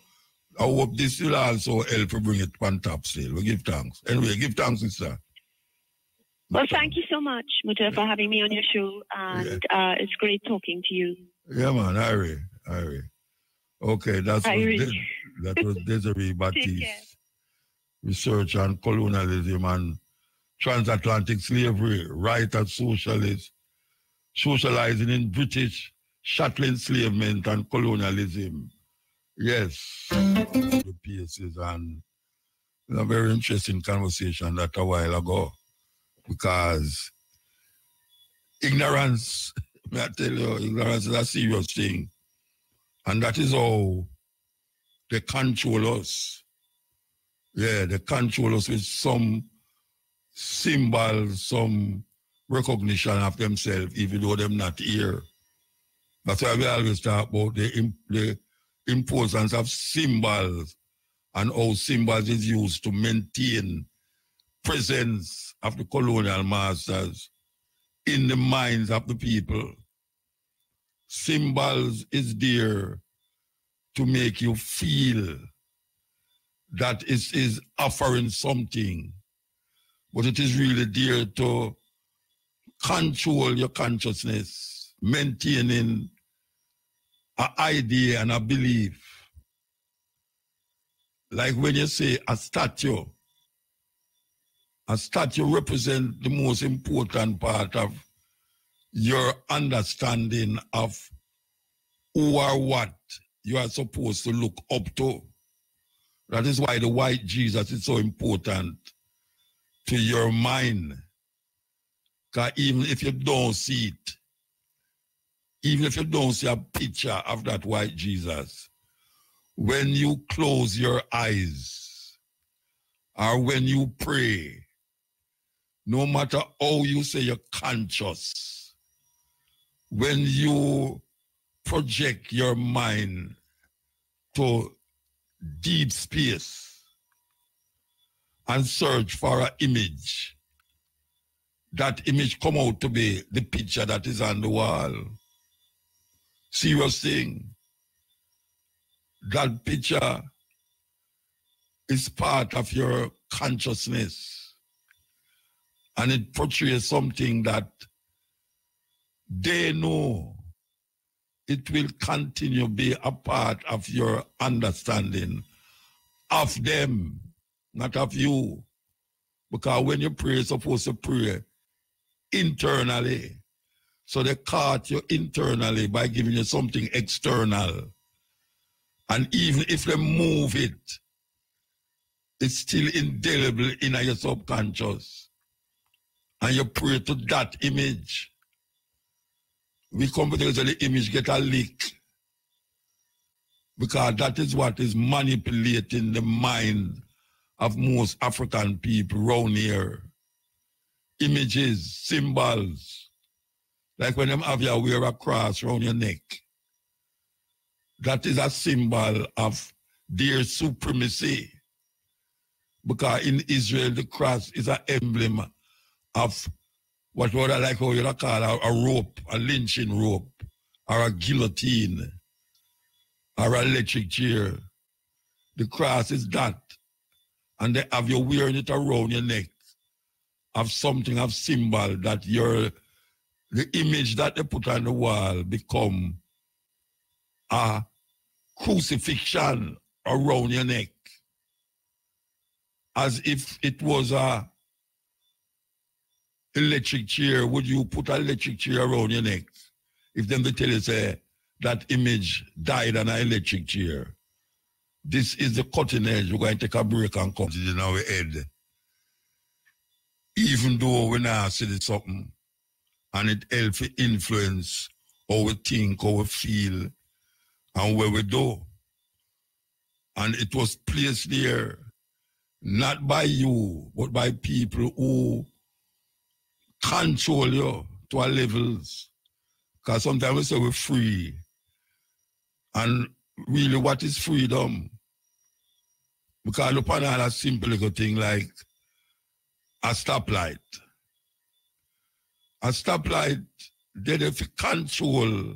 B: I hope this will also help to bring it on top still. We give thanks. Anyway, give thanks, sister.
G: Well, thank you so much, Muta, for having me on your show, and yeah. uh, it's great talking to you.
B: Yeah, man, Irie, Irie. Okay, that's
G: Irie.
B: Was De- that was Desiree Baptiste. Research on colonialism and transatlantic slavery, right at socialist, socializing in British chattel enslavement and colonialism. Yes, the pieces and a very interesting conversation that a while ago because ignorance, may I tell you, ignorance is a serious thing. And that is how they control us. Yeah, they control us with some symbols, some recognition of themselves, even though they're not here. That's why we always talk about the, the importance of symbols and how symbols is used to maintain presence of the colonial masters in the minds of the people. Symbols is there to make you feel that it is offering something, but it is really there to control your consciousness, maintaining an idea and a belief. Like when you say a statue, a statue represents the most important part of your understanding of who or what you are supposed to look up to. That is why the white Jesus is so important to your mind. Because even if you don't see it, even if you don't see a picture of that white Jesus, when you close your eyes or when you pray, no matter how you say you're conscious, when you project your mind to deep space and search for an image, that image come out to be the picture that is on the wall. Serious thing. That picture is part of your consciousness and it portrays something that they know it will continue be a part of your understanding of them, not of you. Because when you pray, you're supposed to pray internally. So they caught you internally by giving you something external. And even if they move it, it's still indelible in your subconscious. And you pray to that image. We come to the image get a leak. Because that is what is manipulating the mind of most African people around here. Images, symbols, like when them have you wear a cross around your neck. That is a symbol of their supremacy. Because in Israel, the cross is an emblem of what would I like how you call a, a rope, a lynching rope, or a guillotine, or an electric chair. The cross is that. And they have you wearing it around your neck of something of symbol that you're the image that they put on the wall become a crucifixion around your neck. As if it was a electric chair would you put an electric chair around your neck? If them they tell you say that image died on an electric chair this is the cutting edge we're going to take a break and come. In our head. Even though we now see something and it helps influence how we think, how we feel, and where we do. And it was placed there not by you, but by people who control you to our levels. Because sometimes we say we're free. And really, what is freedom? Because look on a simple little thing like a stoplight a stoplight, they to control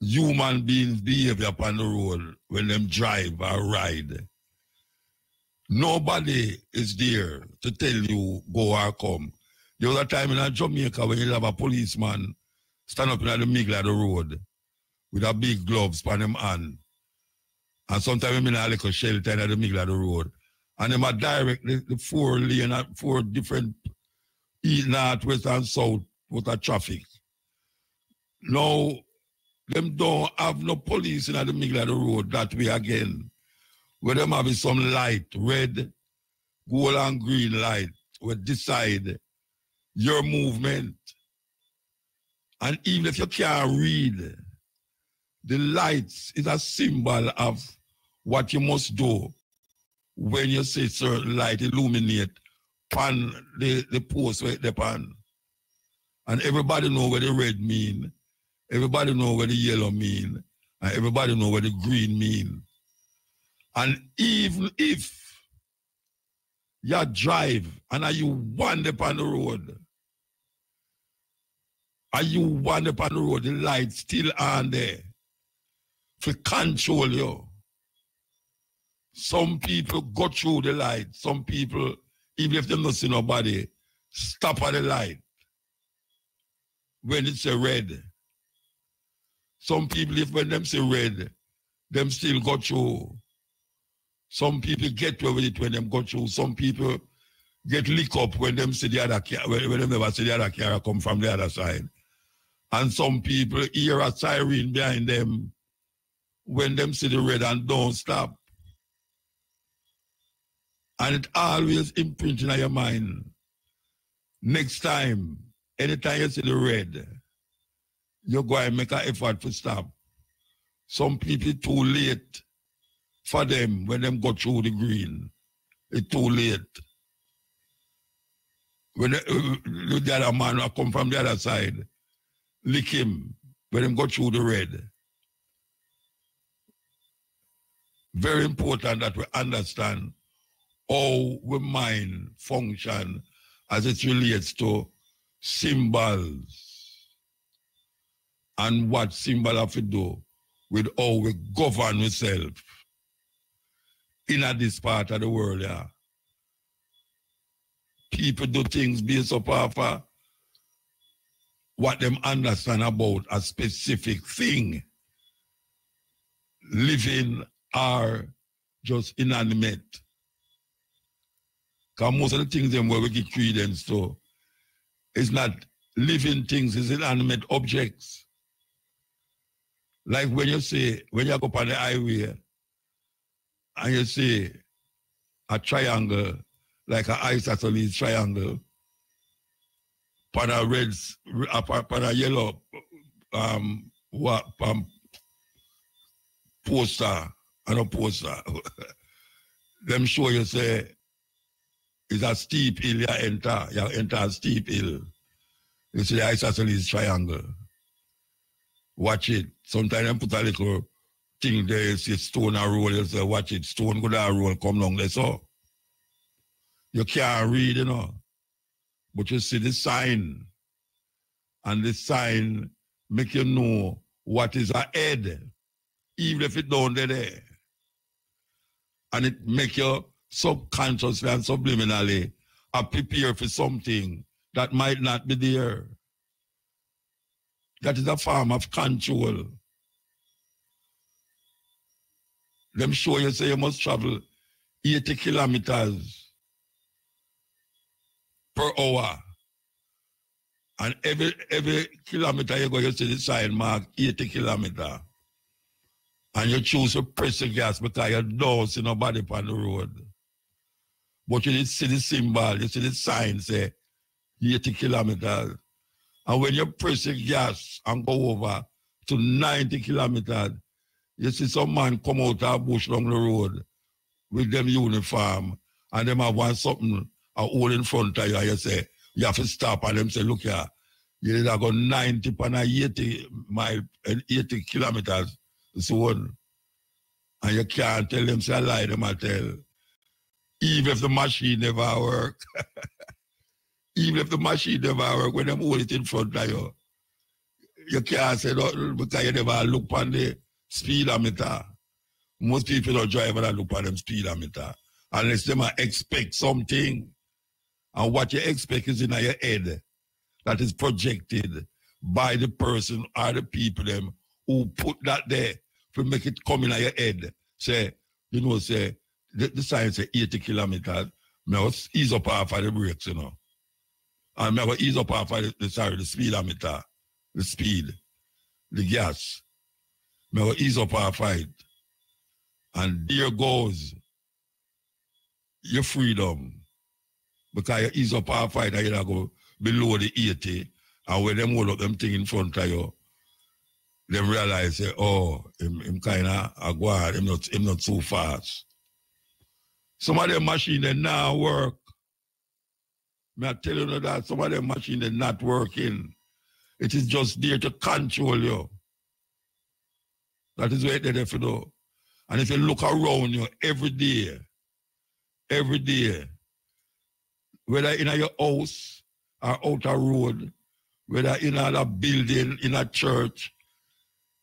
B: human beings' behavior upon the road when them drive or ride. Nobody is there to tell you go or come. Was a time in Jamaica when you have a policeman stand up in the middle of the road with a big gloves on him hand. And sometimes I'm in a little shelter in the middle of the road. And them are direct the, the four lane, four different north, west, and south with the traffic. Now, them don't have no police in the middle of the road that way again. Where them have some light, red, gold and green light, will decide your movement. And even if you can't read, the lights is a symbol of what you must do when you see certain light illuminate pan the, the post where they pan. And everybody know what the red mean. Everybody know what the yellow mean. And everybody know what the green mean. And even if you drive and you wander upon the road, are you wander upon the road, the light still on there to control you. Some people go through the light. Some people, even if they don't see nobody, stop at the light when it's a red. Some people, if when them say red, them still go through. Some people get over it when them go through. Some people get lick up when them see the other when, when them never see the other car come from the other side. And some people hear a siren behind them when them see the red and don't stop. And it always imprinting in your mind. Next time, anytime you see the red, you go and make an effort to stop. Some people too late for them when them go through the green. It's too late. When the, uh, the other man will come from the other side, lick him when them go through the red. Very important that we understand how we mind function as it relates to symbols and what symbol have to do with how we govern ourselves in this part of the world. Yeah. People do things based upon what them understand about a specific thing. Living are just inanimate. Because most of the things them where we give credence is not living things, it's inanimate objects. Like when you say, when you go on the highway and you see a triangle, like an isosceles triangle, upon a red, upon a yellow um, what, um, poster, and a poster, them show you say it's a steep hill you enter. You enter a steep hill. You see the isosceles triangle. Watch it. Sometimes I put a little thing there, you see stone a roll, you say, watch it, stone go down roll, come down there. So you can't read, you know. But you see the sign. And the sign make you know what is ahead, even if it don't there. And it make you subconsciously and subliminally are prepare for something that might not be there. That is a form of control. Them show you say you must travel 80 kilometers per hour. And every every kilometer you go, you see the sign mark 80 kilometer. And you choose to press the gas because you don't see nobody on the road. But you did see the symbol, you see the sign say 80 kilometers. And when you press the gas and go over to 90 kilometers, you see some man come out of bush along the road with them uniform and them have one something a hole in front of you and you say, you have to stop and them say, look here, you to go 90 and 80 mile and 80 kilometers so on. And you can't tell them say a lie, them I tell even if the machine never work. even if the machine never work, when them hold it in front of you, you can't say nothing because you never look on the speedometer. Most people don't drive and look on them speedometer unless they expect something. And what you expect is in your head that is projected by the person or the people them who put that there to make it come in your head. Say, you know, say, the, the sign say 80 kilometers, I was ease up half of the brakes, you know. And I was ease up half of the, sorry, the speedometer, the speed, the gas. I was ease up half of it. And there goes your freedom. Because you ease up half of it and you go below the 80. And when them hold up them thing in front of you, them realize, say, oh, him, him kind of, him not, him not so fast. Some of them machine they now work. May I tell you that some of them machine they not working. It is just there to control you. That is what they're there for. And if you look around you every day, every day, whether in your house or out a road, whether in a building, in a church,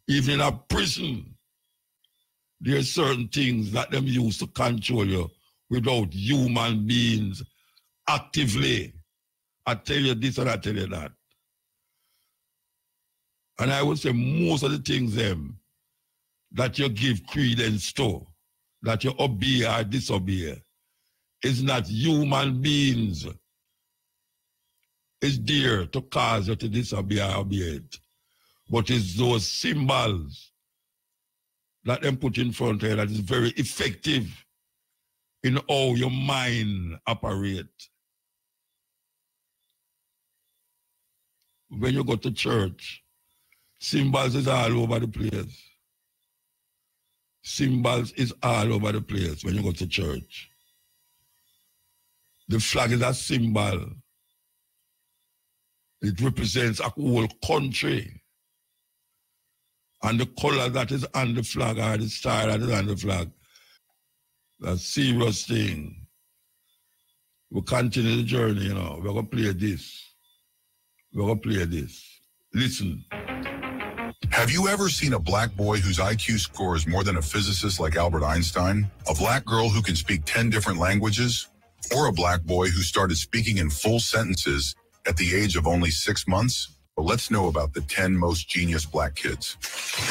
B: even in a prison, there are certain things that them use to control you without human beings actively. I tell you this and I tell you that. And I would say most of the things them that you give credence to, that you obey or disobey, is not human beings. It's there to cause you to disobey or obey it. But it's those symbols that them put in front of you that is very effective in how your mind operate. When you go to church, symbols is all over the place. Symbols is all over the place when you go to church. The flag is a symbol. It represents a whole country. And the color that is on the flag or the star that is on the flag, a serious thing. We continue the journey, you know. We're to play this. We're to play this. Listen.
H: Have you ever seen a black boy whose IQ scores more than a physicist like Albert Einstein? A black girl who can speak 10 different languages? Or a black boy who started speaking in full sentences at the age of only six months? Well, let's know about the 10 most genius black kids.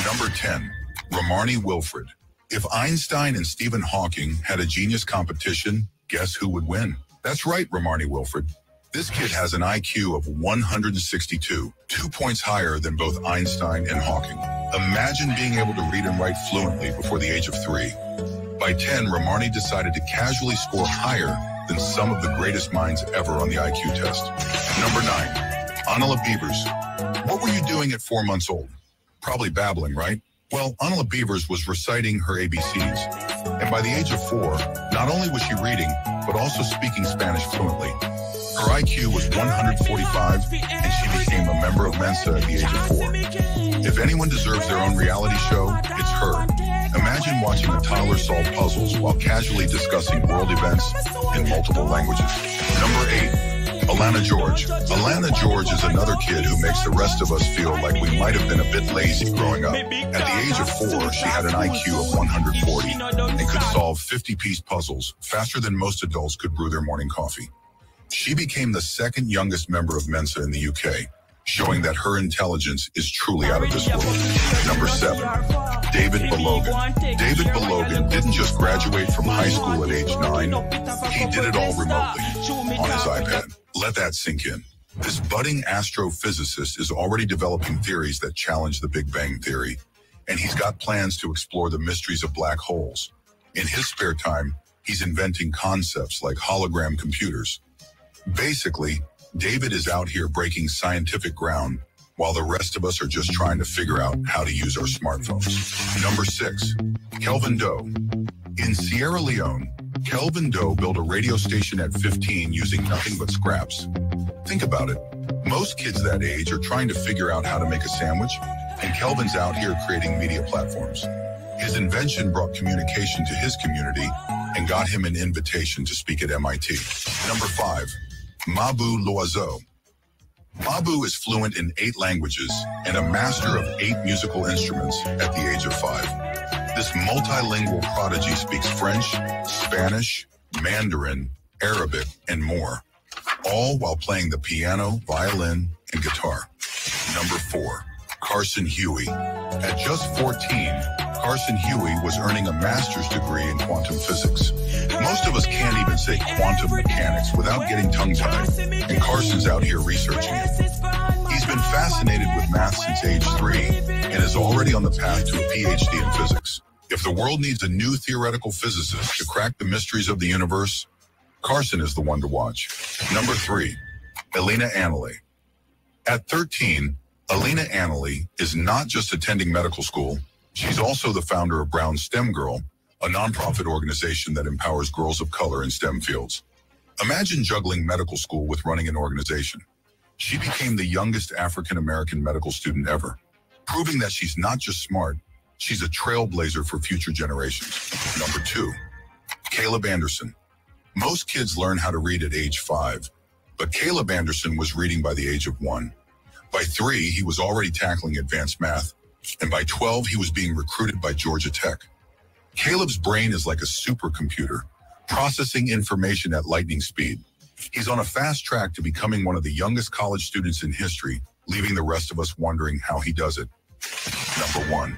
H: Number 10, Ramarni Wilfred. If Einstein and Stephen Hawking had a genius competition, guess who would win? That's right, Ramarni Wilfred. This kid has an IQ of 162, two points higher than both Einstein and Hawking. Imagine being able to read and write fluently before the age of three. By 10, Ramarni decided to casually score higher than some of the greatest minds ever on the IQ test. Number nine, Anila Beavers. What were you doing at four months old? Probably babbling, right? Well, Anila Beavers was reciting her ABCs. And by the age of four, not only was she reading, but also speaking Spanish fluently. Her IQ was 145, and she became a member of Mensa at the age of four. If anyone deserves their own reality show, it's her. Imagine watching a toddler solve puzzles while casually discussing world events in multiple languages. Number eight, Alannah George. Alannah George is another kid who makes the rest of us feel like we might have been a bit lazy growing up. At the age of four, she had an IQ of 140 and could solve 50-piece puzzles faster than most adults could brew their morning coffee. She became the second youngest member of Mensa in the UK, showing that her intelligence is truly out of this world. Number seven, David Balogun. David Balogun didn't just graduate from high school at age nine, he did it all remotely on his iPad. Let that sink in. This budding astrophysicist is already developing theories that challenge the Big Bang Theory, and he's got plans to explore the mysteries of black holes. In his spare time, he's inventing concepts like hologram computers. Basically, David is out here breaking scientific ground while the rest of us are just trying to figure out how to use our smartphones. Number six, Kelvin Doe. In Sierra Leone, Kelvin Doe built a radio station at 15 using nothing but scraps. Think about it. Most kids that age are trying to figure out how to make a sandwich, and Kelvin's out here creating media platforms. His invention brought communication to his community and got him an invitation to speak at MIT. Number five, Mabou Loiseau. Mabou is fluent in eight languages and a master of eight musical instruments at the age of five. This multilingual prodigy speaks French, Spanish, Mandarin, Arabic, and more, all while playing the piano, violin, and guitar. Number four, Carson Huey. At just 14, Carson Huey was earning a master's degree in quantum physics. Most of us can't even say quantum mechanics without getting tongue-tied, and Carson's out here researching it. He's been fascinated with math since age three and is already on the path to a PhD in physics. If the world needs a new theoretical physicist to crack the mysteries of the universe, Carson is the one to watch. Number three, Alena Analeigh. At 13, Alena Analeigh is not just attending medical school, she's also the founder of Brown STEM Girl, a nonprofit organization that empowers girls of color in STEM fields. Imagine juggling medical school with running an organization. She became the youngest African American medical student ever, proving that she's not just smart, she's a trailblazer for future generations. Number two, Caleb Anderson. Most kids learn how to read at age five, but Caleb Anderson was reading by the age of one. By three, he was already tackling advanced math, and by 12, he was being recruited by Georgia Tech. Caleb's brain is like a supercomputer, processing information at lightning speed. He's on a fast track to becoming one of the youngest college students in history, leaving the rest of us wondering how he does it. Number one,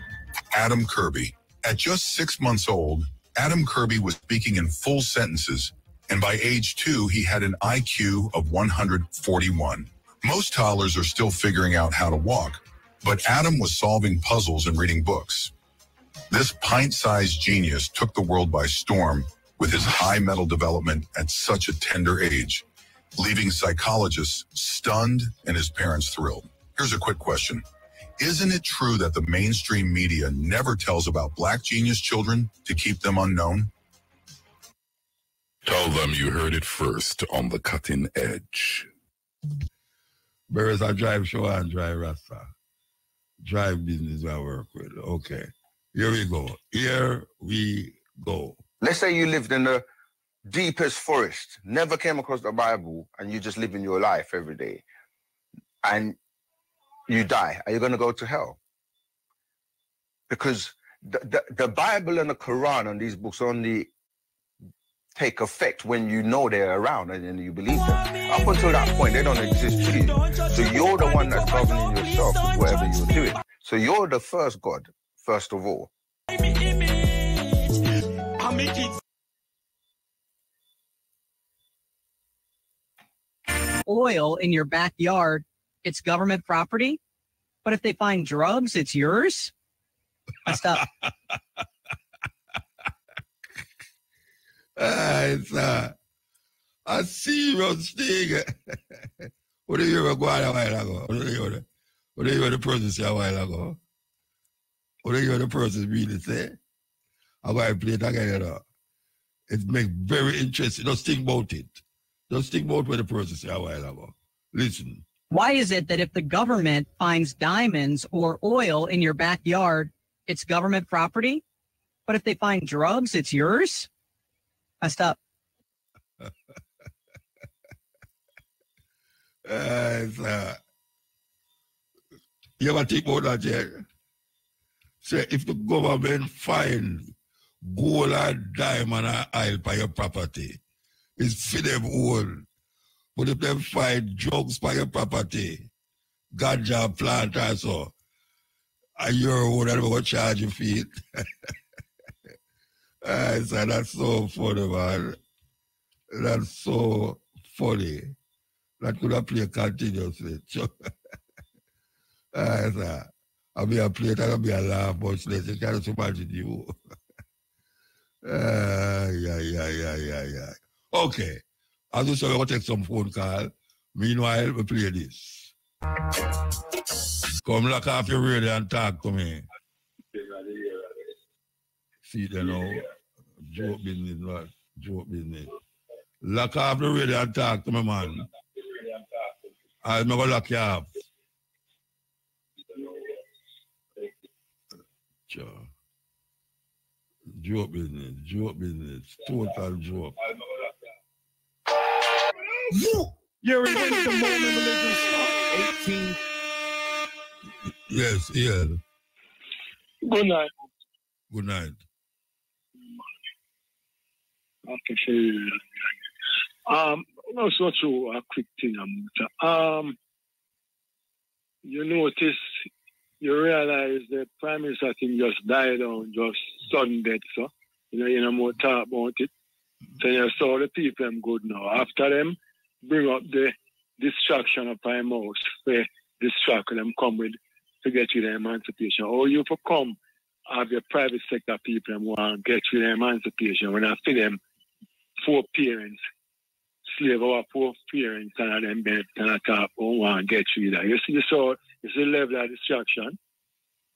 H: Adam Kirby. At just six months old, Adam Kirby was speaking in full sentences, and by age two, he had an IQ of 141. Most toddlers are still figuring out how to walk, but Adam was solving puzzles and reading books. This pint-sized genius took the world by storm with his high mental development at such a tender age, leaving psychologists stunned and his parents thrilled. Here's a quick question. Isn't it true that the mainstream media never tells about black genius children to keep them unknown?
I: Tell them you heard it first on the cutting edge.
B: Whereas I drive show and drive Rasta. Drive business I work with. Okay. Here we go. Here we go.
J: Let's say you lived in the deepest forest, never came across the Bible, and you're just living your life every day, and you die. Are you going to go to hell? Because the, the, the Bible and the Quran and these books only take effect when you know they're around and, and you believe them. Up until that point, they don't exist to you. So you're the one that's governing yourself with whatever you're doing. So you're the first God, first of all.
K: Oil in your backyard, it's government property. But if they find drugs, it's yours. Messed up.
B: Ah, it's uh, a serious thing. what did you ever go on a while ago? What did you the, what did you hear the say a while ago? What did you hear the person really say? I'm play it again, you know. It makes very interesting. Just think about it. Just think about what the person said a while ago. Listen.
K: Why is it that if the government finds diamonds or oil in your backyard, it's government property? But if they find drugs, it's yours? Messed up.
B: Uh, it's, uh, you ever think about that, Jerry? Say, if the government find gold and diamond and oil by your property, it's for them own. But if they find drugs by your property, ganja plant or so, and your own, and going to charge you for. I said, that's so funny, man. That's so funny. That could have played continuously. I said, I'll be a play it, I'll be a laugh much less. You can't imagine you. yeah, yeah, yeah, yeah, yeah. Okay. As you said, we're going to take some phone call. Meanwhile, we play this. Come lock off your radio and talk to me. See, you know, joke business, man. Joke business. Lock off the radio and talk to me, man. I'm going to lock you up. Sure. Joke business, joke business, total joke.
L: You're in the moment religion star 18.
B: Yes, yeah.
M: Good night.
B: Good night.
M: Okay, sure. Um, also to a quick thing, um, um, you notice, you realize that prime minister thing just died on just sudden death, so you know, you know more talk about it. So you saw the people them good now. After them, bring up the distraction of prime house, where distract them come with to get you the emancipation. Or you for come have your private sector people and want get you the emancipation when I see them four parents, slave our four parents and them bed and I talk oh want to get you that. You see the sort it's the level of distraction.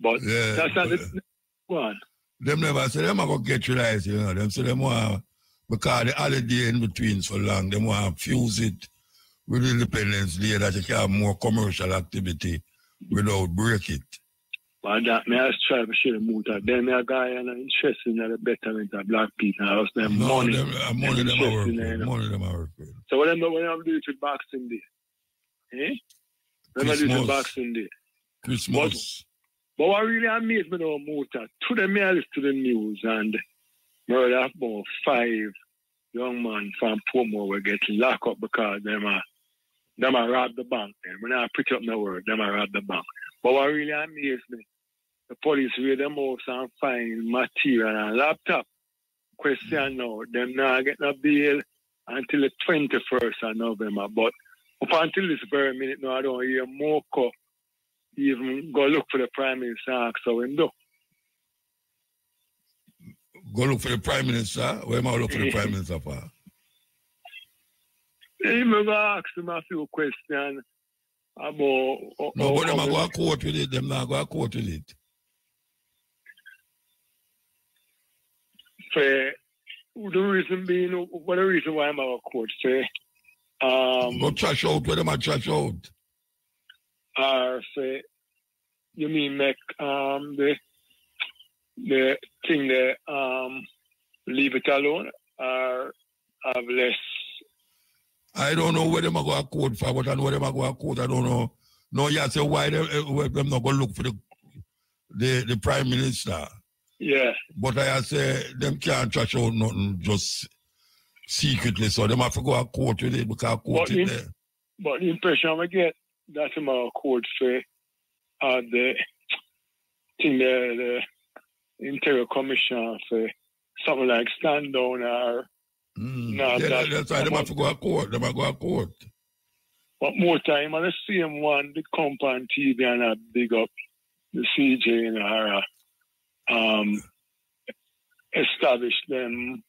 M: But
B: Yeah,
M: that's not the one.
B: Them never say them are gonna get realized, you know. Them say them want because the holiday in between so long, them want to fuse it with Independence Day that you can have more commercial activity without break it.
M: But that may I try to share the mood that them a guy and interest in the betterment of black people and us them
B: No,
M: money.
B: them, uh, money them are work with. Money them are work with.
M: So what them what them do it with Boxing Day? Eh? Them do it. Boxing Day.
B: Christmas.
M: But what really amazed me now, Muta, to the me I listen to the news and murder of about five young men from Pomo will get locked up because them are them are robbed the bank. Then when I pick up my word, them are robbed the bank. But what really amazed me, the police raid them house and find material and laptop. Question now, them not get no bail until the 21st of November. But up until this very minute now, I don't hear Moko even go look for the prime minister and ask how him do.
B: Go look for the Prime Minister. Where am I look for the mm-hmm. Prime Minister for?
M: Him go ask him a few questions about
B: No, but them go to court with it. Them not go to court with it.
M: for the reason being what the reason why I'm out of court say um
B: Go trash out where them a trash out.
M: are say you mean make um the the thing there um leave it alone or have less
B: I don't know where them a go to court for, but I know where them a go to court. I don't know. No, you say why them, eh, them not go look for the the, the Prime Minister.
M: yeah
B: But I say them can't trash out nothing just secretly. So them have to go to court with it because court
M: But
B: is
M: in-
B: there.
M: But the impression I get that I'm court for uh, the thing the, the interior commission for something like stand down or no,
B: Yeah, that- that's why them have to go to court. Them have to go to court.
M: But more time, on the same one, the compound TV and I big up the CJ and our um, establish them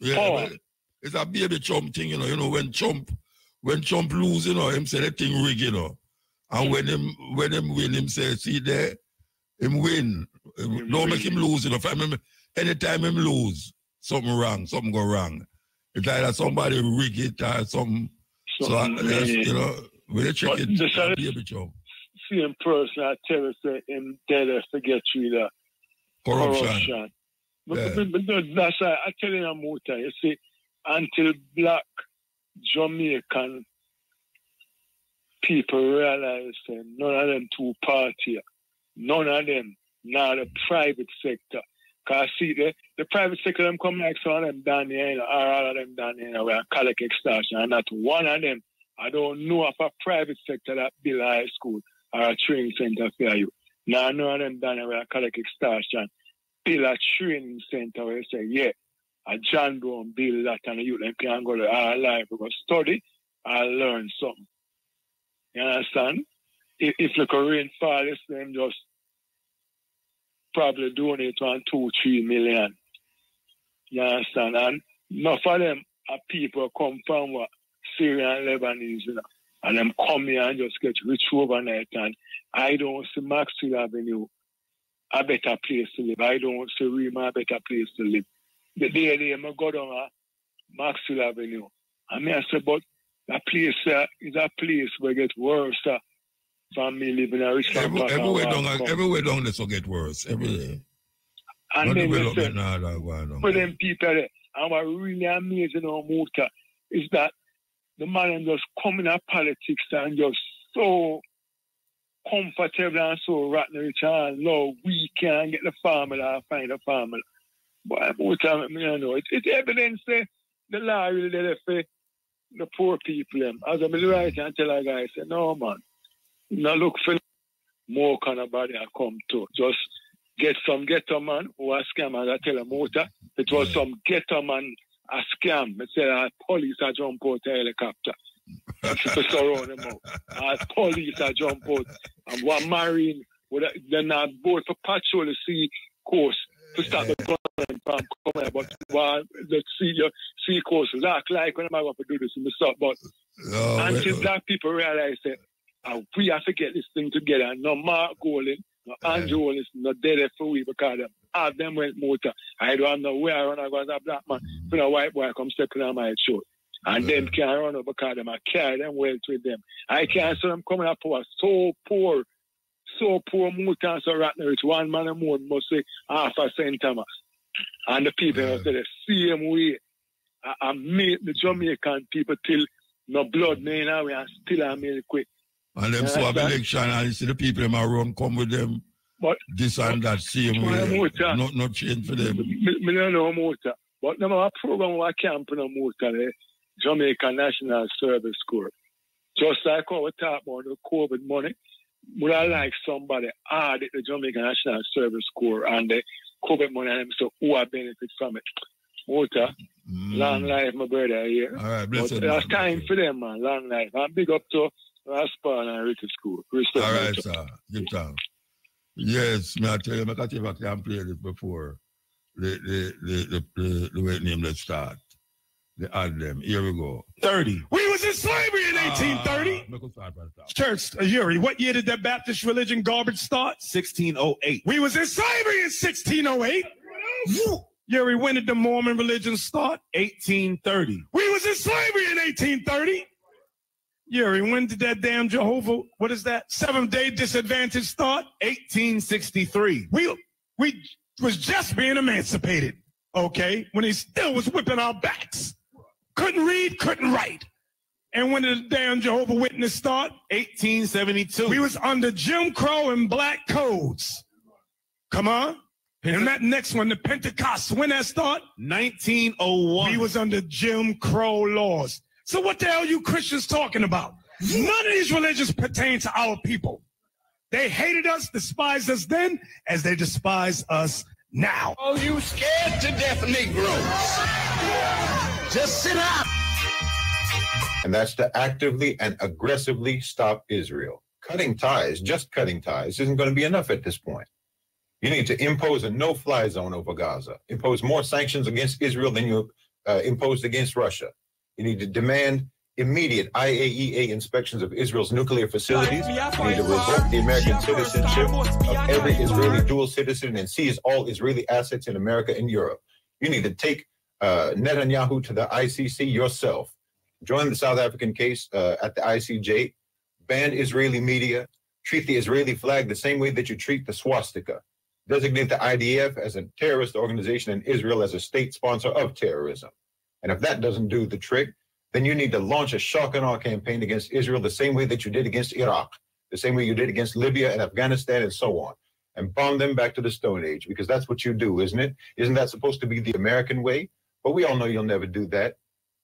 B: Yeah,
M: power.
B: but it's a baby Trump thing, you know. You know when Trump when Trump lose, you know, him say that thing rig, you know. And when him when him win, him say, see there, him win. Don't make him lose, you know. I remember, anytime him lose, something wrong, something go wrong. It's either somebody rig it or some so uh,
M: I,
B: that's, you know, when they check
M: But
B: it,
M: the
B: it's a
M: side-
B: baby Trump.
M: same person I tell us that him dead us to get through the
B: Corruption.
M: corruption. But,
B: Yeah.
M: but, but no, that's why I tell you more time. You see, until black Jamaican people realize that none of them two party, none of them, not the private sector. Cause see the the private sector them come like some of them down here, you know, or all of them down here, you know, where collect extortion, and not one of them. I don't know of a private sector that build a high school or a training center for you. Now none of them down here where collect extortion, build a training center where you say, yeah, a John Brown build that and you them can go to our life go study and learn something. You understand? If, if the Korean it's them just probably doing donate one, two, three million. You understand? And enough of them are people come from what Syria and Lebanese, you know, and them come here and just get rich overnight. And I don't see Maxwell Avenue a better place to live. I don't see Rema a better place to live. The day they I go down uh, Maxwell Avenue. I mean, I say, but that place uh, is a place where it gets worse uh, from me living in a rich
B: Every,
M: park
B: everywhere down,
M: come.
B: everywhere down this will get worse. Everywhere.
M: And
B: Not
M: then you
B: development
M: say,
B: now that going on.
M: for them people there, and what really amazing on Muta is that the man just come in at politics and just so comfortable and so rotten rich and low, we can get the formula and find the formula. But Muta, I know, it, it's evidence that the law really there for the poor people. Them. As I'm right and tell a guy, say, no man, now look for more kind of body I come to. Just get some ghetto man who a as I tell a motor. It was some ghetto man a scam. I said uh, police a jump out a helicopter. to surround them out. Uh, police a jump out. And one marine with a, then a boat for patrol the sea coast to stop the gun from coming but while the sea uh, sea coast was act like when I'm going to do this in the south. But
B: Oh,
M: until
B: well,
M: black people realize that uh, we have to get this thing together. No Mark Golding, no Andrew Wallace, no dead for we because them have them with motor. I don't know where I run as a black man. When a white boy come stepping on my show. And them can't run up because them I carry them wealth with them. I can't see them coming up poor, so poor, so poor and so rotten rich. One man a more must say half a St. Thomas. And the people yeah. say the same way. I, I make the Jamaican people till no blood our way and still I make it quick.
B: And them swap election and you see the people in my room come with them
M: but
B: this and that same way.
M: Motor,
B: not not change for them.
M: Me, don't know motor. But no matter program what camp in a motor, eh? Jamaica National Service Corps. Just like how we talk about the COVID money, would I like somebody add the Jamaica National Service Corps and the COVID money and so who are benefit from it? Water, mm. long life, my brother here.
B: All right,
M: bless
B: but
M: There's time for them, man. Long life. I'm big up to Raspa and Ricky School. Respect
B: All right, sir. Good time. Yes, me I tell you, I can't even play this before the the the the, the, the way name let's start. The them. Here we go.
L: 30. We was in slavery in 1830.
B: Uh,
L: Church, uh, Yuri, what year did that Baptist religion garbage start?
N: 1608.
L: We was in slavery in 1608. Yuri, when did the Mormon religion start?
N: 1830.
L: We was in slavery in 1830. Yuri, when did that damn Jehovah, what is that, seventh day disadvantage start?
N: 1863.
L: We, we was just being emancipated, okay, when he still was whipping our backs. Couldn't read, couldn't write. And when did the damn Jehovah Witness start?
N: 1872.
L: We was under Jim Crow and black codes. Come on. And that next one, the Pentecost, when that start?
N: 1901.
L: We was under Jim Crow laws. So what the hell are you Christians talking about? None of these religions pertain to our people. They hated us, despised us then, as they despise us now.
O: Oh, you scared to death Negroes. Just sit up.
P: And that's to actively and aggressively stop Israel. Cutting ties, just cutting ties, isn't going to be enough at this point. You need to impose a no-fly zone over Gaza, impose more sanctions against Israel than you uh, imposed against Russia. You need to demand immediate IAEA inspections of Israel's nuclear facilities. You need to revoke the American citizenship of every Israeli dual citizen and seize all Israeli assets in America and Europe. You need to take uh, Netanyahu to the ICC yourself. Join the South African case uh, at the ICJ. Ban Israeli media. Treat the Israeli flag the same way that you treat the swastika. Designate the IDF as a terrorist organization and Israel as a state sponsor of terrorism. And if that doesn't do the trick, then you need to launch a shock and awe campaign against Israel the same way that you did against Iraq, the same way you did against Libya and Afghanistan and so on, and bomb them back to the Stone Age, because that's what you do, isn't it? Isn't that supposed to be the American way? But we all know you'll never do that.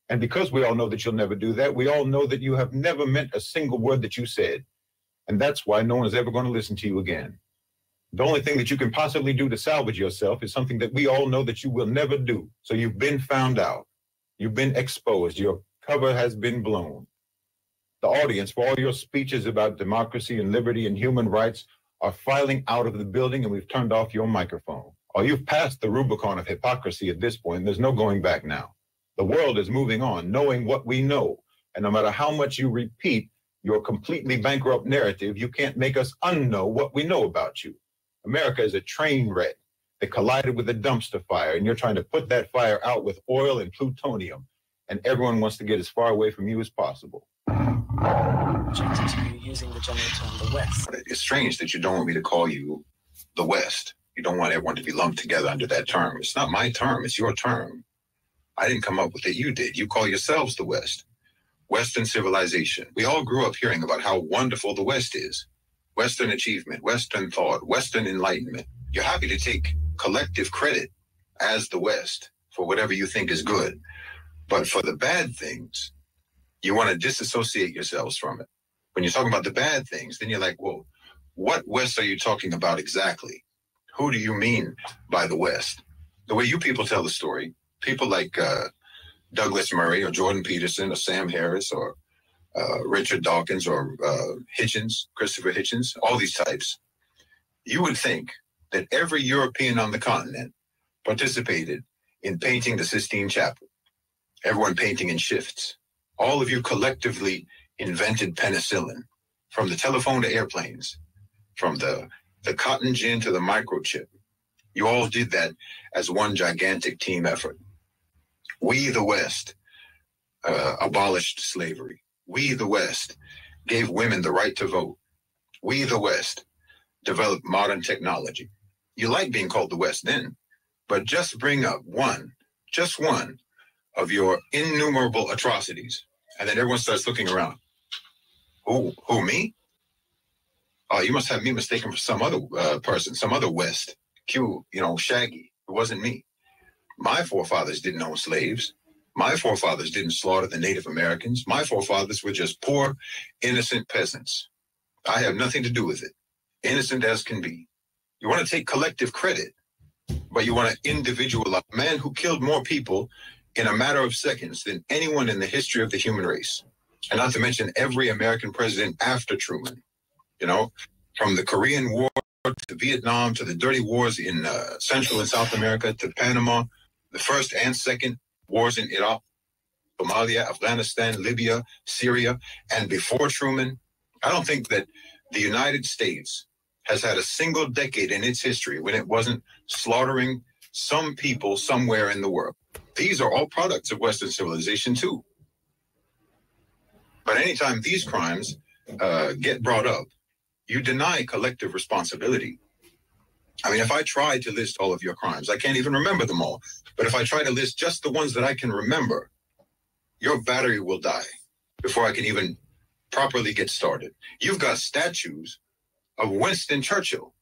P: And because we all know that you'll never do that, we all know that you have never meant a single word that you said. And that's why no one is ever going to listen to you again. The only thing that you can possibly do to salvage yourself is something that we all know that you will never do. So you've been found out. You've been exposed. Your cover has been blown. The audience for all your speeches about democracy and liberty and human rights are filing out of the building and we've turned off your microphone. Or you've passed the Rubicon of hypocrisy at this point. There's no going back now. The world is moving on, knowing what we know. And no matter how much you repeat your completely bankrupt narrative, you can't make us unknow what we know about you. America is a train wreck that collided with a dumpster fire, and you're trying to put that fire out with oil and plutonium, and everyone wants to get as far away from you as possible.
Q: using the generator on the West.
P: It's strange that you don't want me to call you the West. You don't want everyone to be lumped together under that term. It's not my term, it's your term. I didn't come up with it, you did. You call yourselves the West. Western civilization. We all grew up hearing about how wonderful the West is. Western achievement, Western thought, Western enlightenment. You're happy to take collective credit as the West for whatever you think is good. But for the bad things, you want to disassociate yourselves from it. When you're talking about the bad things, then you're like, well, what West are you talking about exactly? Who do you mean by the West? The way you people tell the story, people like uh, Douglas Murray or Jordan Peterson or Sam Harris or uh, Richard Dawkins or uh, Hitchens, Christopher Hitchens, all these types, you would think that every European on the continent participated in painting the Sistine Chapel. Everyone painting in shifts. All of you collectively invented penicillin, from the telephone to airplanes, from the, the cotton gin to the microchip. You all did that as one gigantic team effort. We, the West, uh, abolished slavery. We, the West, gave women the right to vote. We, the West, developed modern technology. You like being called the West then, but just bring up one, just one of your innumerable atrocities, and then everyone starts looking around. Who, who, me? Oh, you must have me mistaken for some other uh, person, some other West. Q, you know, Shaggy. It wasn't me. My forefathers didn't own slaves. My forefathers didn't slaughter the Native Americans. My forefathers were just poor, innocent peasants. I have nothing to do with it. Innocent as can be. You want to take collective credit, but you want to individualize a man who killed more people in a matter of seconds than anyone in the history of the human race. And not to mention every American president after Truman. You know, from the Korean War to Vietnam to the dirty wars in uh, Central and South America to Panama, the first and second wars in Iraq, Somalia, Afghanistan, Libya, Syria, and before Truman, I don't think that the United States has had a single decade in its history when it wasn't slaughtering some people somewhere in the world. These are all products of Western civilization, too. But anytime these crimes uh, get brought up, you deny collective responsibility. I mean, if I try to list all of your crimes, I can't even remember them all. But if I try to list just the ones that I can remember, your battery will die before I can even properly get started. You've got statues of Winston Churchill,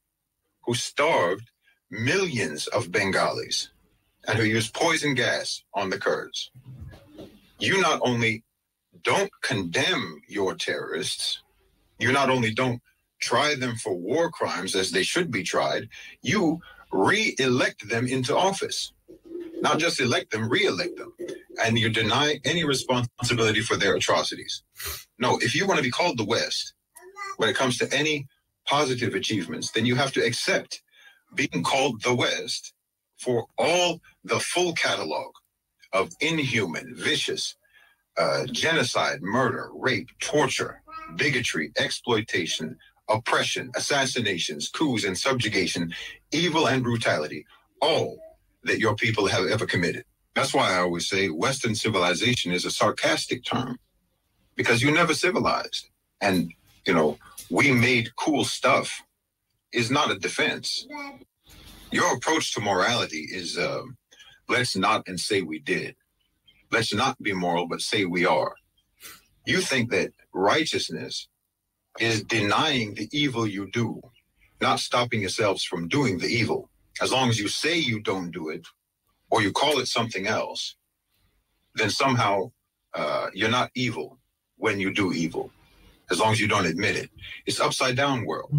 P: who starved millions of Bengalis and who used poison gas on the Kurds. You not only don't condemn your terrorists, you not only don't try them for war crimes as they should be tried, you re elect them into office. Not just elect them, re elect them. And you deny any responsibility for their atrocities. No, if you want to be called the West, when it comes to any positive achievements, then you have to accept being called the West for all the full catalog of inhuman, vicious, uh, genocide, murder, rape, torture, bigotry, exploitation, oppression, assassinations, coups, and subjugation, evil and brutality, all that your people have ever committed. That's why I always say Western civilization is a sarcastic term because you never civilized. And, you know, we made cool stuff is not a defense. Your approach to morality is um, let's not and say we did. Let's not be moral, but say we are. You think that righteousness is denying the evil you do, not stopping yourselves from doing the evil. As long as you say you don't do it, or you call it something else, then somehow uh, you're not evil when you do evil, as long as you don't admit it. It's upside down world.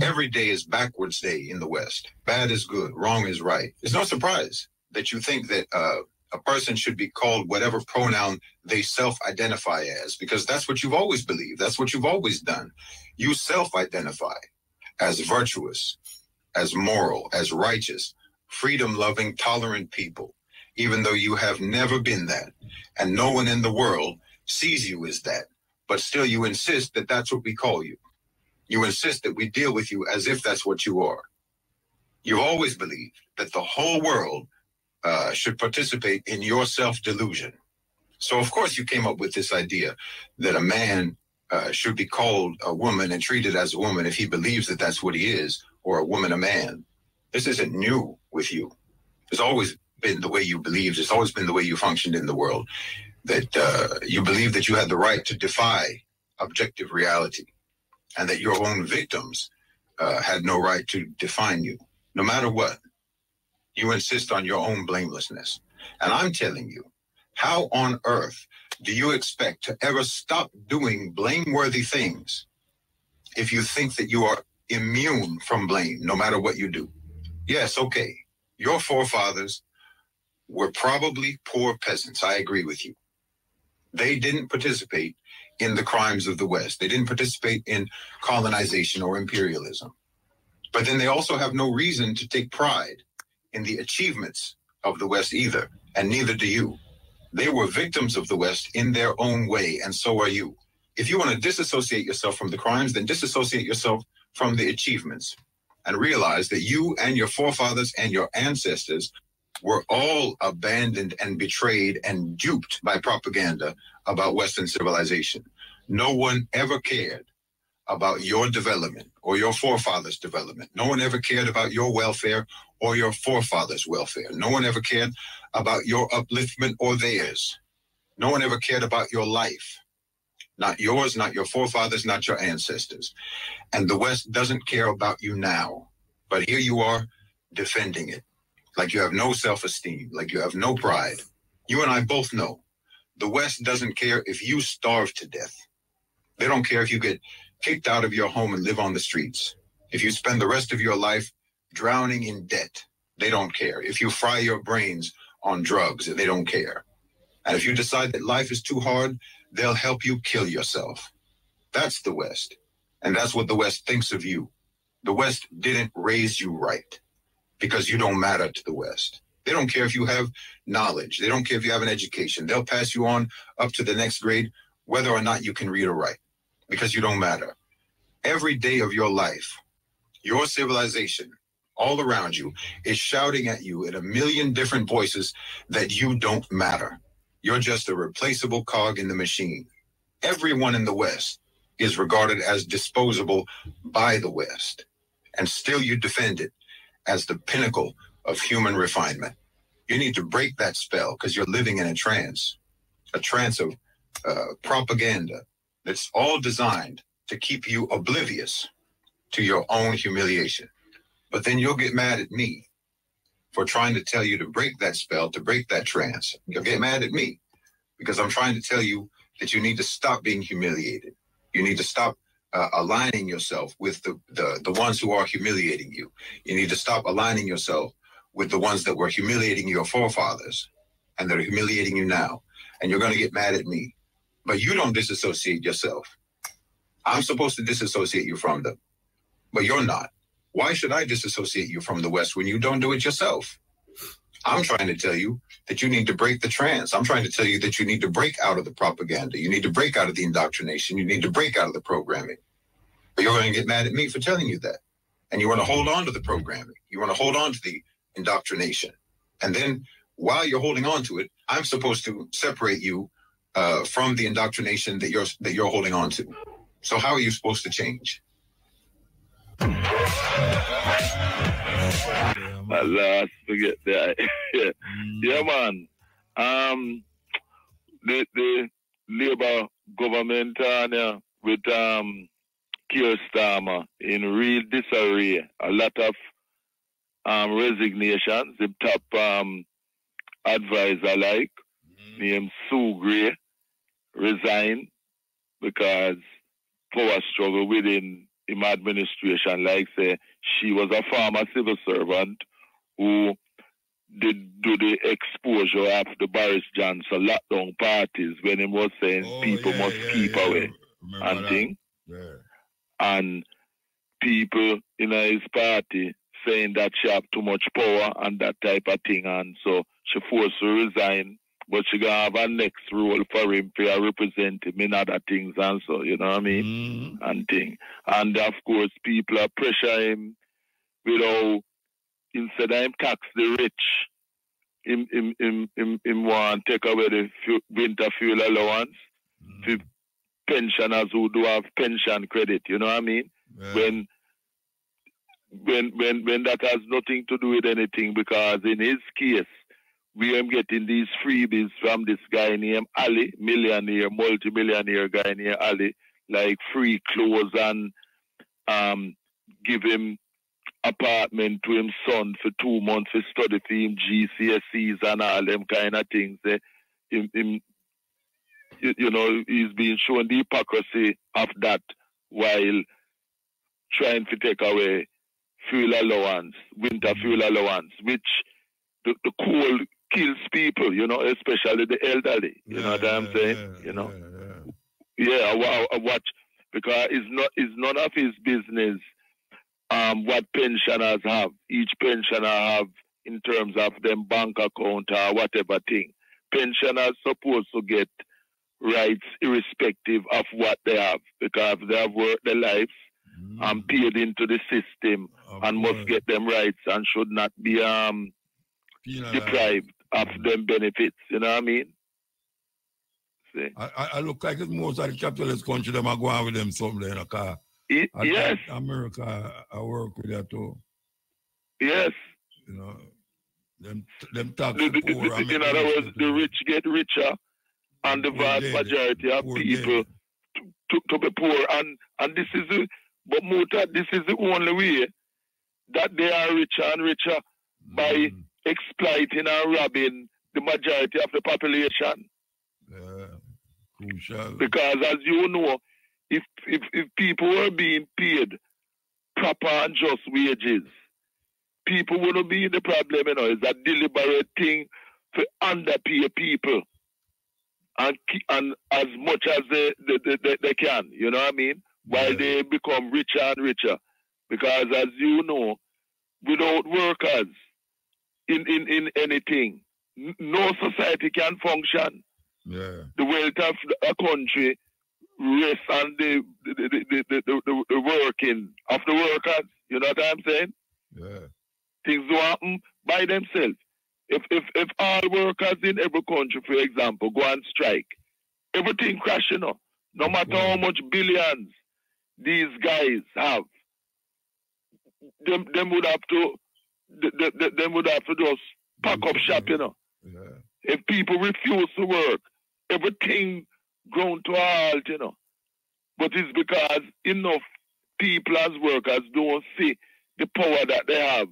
P: Every day is backwards day in the West. Bad is good, wrong is right. It's no surprise that you think that uh, a person should be called whatever pronoun they self identify as, because that's what you've always believed. That's what you've always done. You self identify as virtuous, as moral, as righteous, freedom loving, tolerant people, even though you have never been that. And no one in the world sees you as that. But still, you insist that that's what we call you. You insist that we deal with you as if that's what you are. You've always believed that the whole world uh, should participate in your self delusion. So, of course, you came up with this idea that a man uh, should be called a woman and treated as a woman if he believes that that's what he is, or a woman a man. This isn't new with you. It's always been the way you believed. It's always been the way you functioned in the world. That uh, you believe that you had the right to defy objective reality, and that your own victims uh, had no right to define you, no matter what. You insist on your own blamelessness. And I'm telling you, how on earth do you expect to ever stop doing blameworthy things if you think that you are immune from blame no matter what you do? Yes, okay. Your forefathers were probably poor peasants. I agree with you. They didn't participate in the crimes of the West. They didn't participate in colonization or imperialism. But then they also have no reason to take pride in the achievements of the West either, and neither do you. They were victims of the West in their own way, and so are you. If you want to disassociate yourself from the crimes, then disassociate yourself from the achievements. and realize that you and your forefathers and your ancestors were all abandoned and betrayed and duped by propaganda about Western civilization. No one ever cared about your development or your forefathers' development. No one ever cared about your welfare or your forefathers' welfare. No one ever cared about your upliftment or theirs. No one ever cared about your life. Not yours, not your forefathers, not your ancestors. And the West doesn't care about you now. But here you are defending it. Like you have no self esteem, like you have no pride. You and I both know the West doesn't care if you starve to death. They don't care if you get kicked out of your home and live on the streets. If you spend the rest of your life drowning in debt, they don't care. If you fry your brains on drugs, they don't care. And if you decide that life is too hard, they'll help you kill yourself. That's the West. And that's what the West thinks of you. The West didn't raise you right because you don't matter to the West. They don't care if you have knowledge. They don't care if you have an education. They'll pass you on up to the next grade, whether or not you can read or write, because you don't matter. Every day of your life, your civilization, all around you, is shouting at you in a million different voices that you don't matter. You're just a replaceable cog in the machine. Everyone in the West is regarded as disposable by the West, and still you defend it as the pinnacle of human refinement. You need to break that spell because you're living in a trance, a trance of uh, propaganda that's all designed to keep you oblivious to your own humiliation. But then you'll get mad at me for trying to tell you to break that spell, to break that trance. You'll get mad at me because I'm trying to tell you that you need to stop being humiliated. You need to stop uh, aligning yourself with the, the, the ones who are humiliating you. You need to stop aligning yourself with the ones that were humiliating your forefathers and that are humiliating you now. And you're going to get mad at me. But you don't disassociate yourself. I'm supposed to disassociate you from them, but you're not. Why should I disassociate you from the West when you don't do it yourself? I'm trying to tell you that you need to break the trance. I'm trying to tell you that you need to break out of the propaganda. You need to break out of the indoctrination. You need to break out of the programming. But you're going to get mad at me for telling you that. And you want to hold on to the programming. You want to hold on to the indoctrination. And then while you're holding on to it, I'm supposed to separate you uh, from the indoctrination that you're that you're holding on to. So how are you supposed to change?
R: At last, forget that. yeah, man. Um, the the Labour government uh, with um Keir Starmer in real disarray. A lot of um resignations. The top um advisor like named Sue Gray resigned because power struggle within him administration. Like say she was a former civil servant who did do the exposure of the Boris Johnson lockdown parties when he was saying oh, people
B: yeah,
R: must
B: yeah,
R: keep
B: yeah.
R: away
B: Remember
R: and
B: that?
R: thing. And people in his party saying that she have too much power and that type of thing. And so she forced to resign, but she gonna have a next role for him for represent him in other things and so, you know what I mean? Mm. And thing. And of course people are pressure him with how instead of him tax the rich, him him him him, him want take away the winter fuel allowance mm. for pensioners who do have pension credit, you know what I mean? When when when when that has nothing to do with anything because in his case we am getting these freebies from this guy named Ali, millionaire, multi-millionaire guy named Ali, like free clothes and um give him apartment to him son for two months for study for him GCSEs and all them kind of things. Eh, him, him, you, know, he's being shown the hypocrisy of that while trying to take away fuel allowance, winter fuel allowance, which the, the kills people, you know, especially the elderly. You know what I'm saying? you know. Yeah, I, I watch because it's not it's none of his business um what pensioners have. Each pensioner have in terms of them bank account or whatever thing. Pensioners supposed to get rights irrespective of what they have because they have worked their lives and paid into the system and must get them rights and should not be um deprived of them benefits. You know what I mean? See?
B: I, I, look like it's most of the capitalist country them are going with them something there, you know, 'cause
R: Y-
B: I-
R: yes.
B: I- America, I work with that too.
R: Yes.
B: You know, them them tax
R: The-
B: the
R: the-
B: poor.
R: the- in other words, the rich get richer and the vast
B: dead.
R: majority of people to, to, be poor. And and this is the but Muta, this is the only way that they are richer and richer by
B: Mm.
R: Exploiting and robbing the majority of the population.
B: crucial.
R: Because as you know, if if, if people were being paid proper and just wages, people wouldn't be in the problem, you know. It's a deliberate thing to underpay people and and as much as they, they, they, they, they can, you know what I mean? While they become richer and richer. Because as you know, without workers in, in, in anything, no society can function
B: Yeah.
R: the wealth of a country rests on the the, the, the, the, the, working of the workers. You know what I'm saying?
B: Yeah.
R: Things don't happen by themselves. If if if all workers in every country, for example, go on strike, everything crash, you know. No matter how much billions these guys have, them them would have to th- th- th- them would have to just pack up shop, you know. If people refuse to work, everything grown to a halt, you know. But it's because enough people as workers don't see the power that they have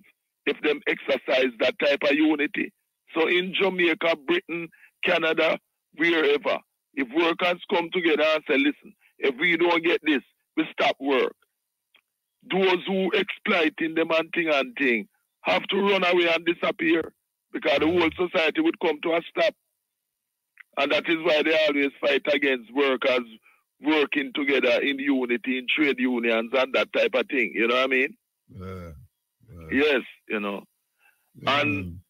R: if them exercise that type of unity. So in Jamaica, Britain, Canada, wherever, if workers come together and say, listen, if we don't get this, we stop work. Those who exploiting them and thing and thing have to run away and disappear because the whole society would come to a stop. And that is why they always fight against workers working together in unity, in trade unions and that type of thing. You know what I mean? Yes, you know. And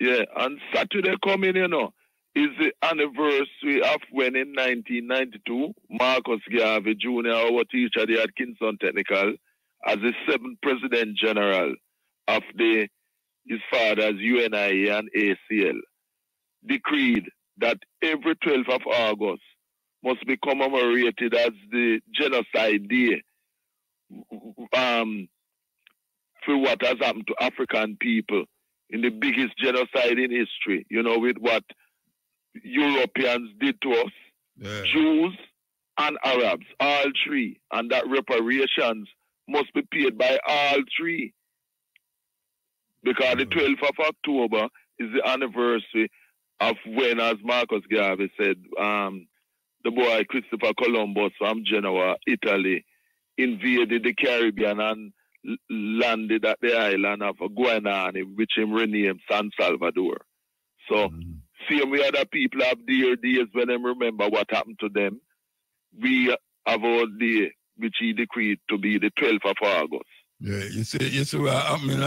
R: yeah, and Saturday coming, you know, is the anniversary of when in 1992, Marcus Garvey Jr., our teacher there at Kingston Technical, as the seventh president general of the his father's UNIA and ACL, decreed that every 12th of August must be commemorated as the genocide day um, for what has happened to African people in the biggest genocide in history, you know, with what Europeans did to us, Jews and Arabs, all three, and that reparations must be paid by all three. Because the 12th of October is the anniversary of when, as Marcus Garvey said, um, the boy Christopher Columbus from Genoa, Italy, invaded the Caribbean and landed at the island of Guanahani, which him renamed San Salvador. So, same way other people have their days when they remember what happened to them, we have our day, which he decreed to be the 12th of August.
B: Yeah, you see, you see what happened in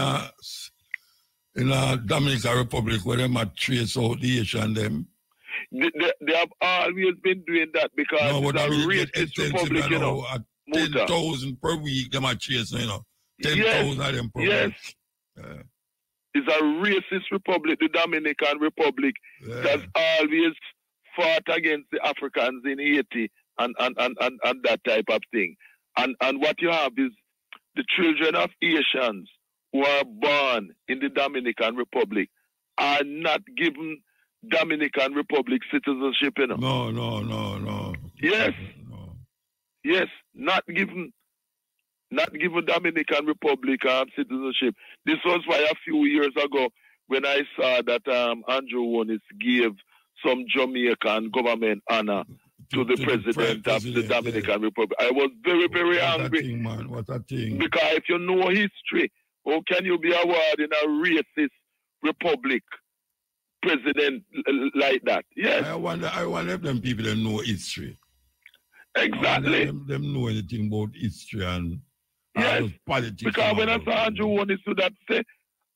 B: in a Dominican Republic where them are trace out the Haitian them.
R: They, they, they have always been doing that because
B: No,
R: it's a racist republic,
B: you know,
R: know.
B: 10,000 per week, them are chasing, you know. 10,000
R: Yes,
B: of them per
R: yes.
B: week.
R: It's a racist republic, the Dominican Republic, that's always fought against the Africans in Haiti and, and, and, and, and that type of thing. And and what you have is the children of Haitians who are born in the Dominican Republic are not given Dominican Republic citizenship, you know.
B: No, no, no, no.
R: Yes. Yes, not given not given Dominican Republic um, citizenship. This was why a few years ago when I saw that um, Andrew Holness gave some Jamaican government honor to, the president of the Dominican Republic. I was very, very
B: What a
R: angry
B: thing, man. What a thing.
R: because if you know history, how can you be awarding a racist republic president like that? Yes.
B: I wonder, I wonder if them people them know history.
R: Exactly.
B: Them, them know anything about history and
R: Yes,
B: politics.
R: Because when I saw Andrew Holness to that say,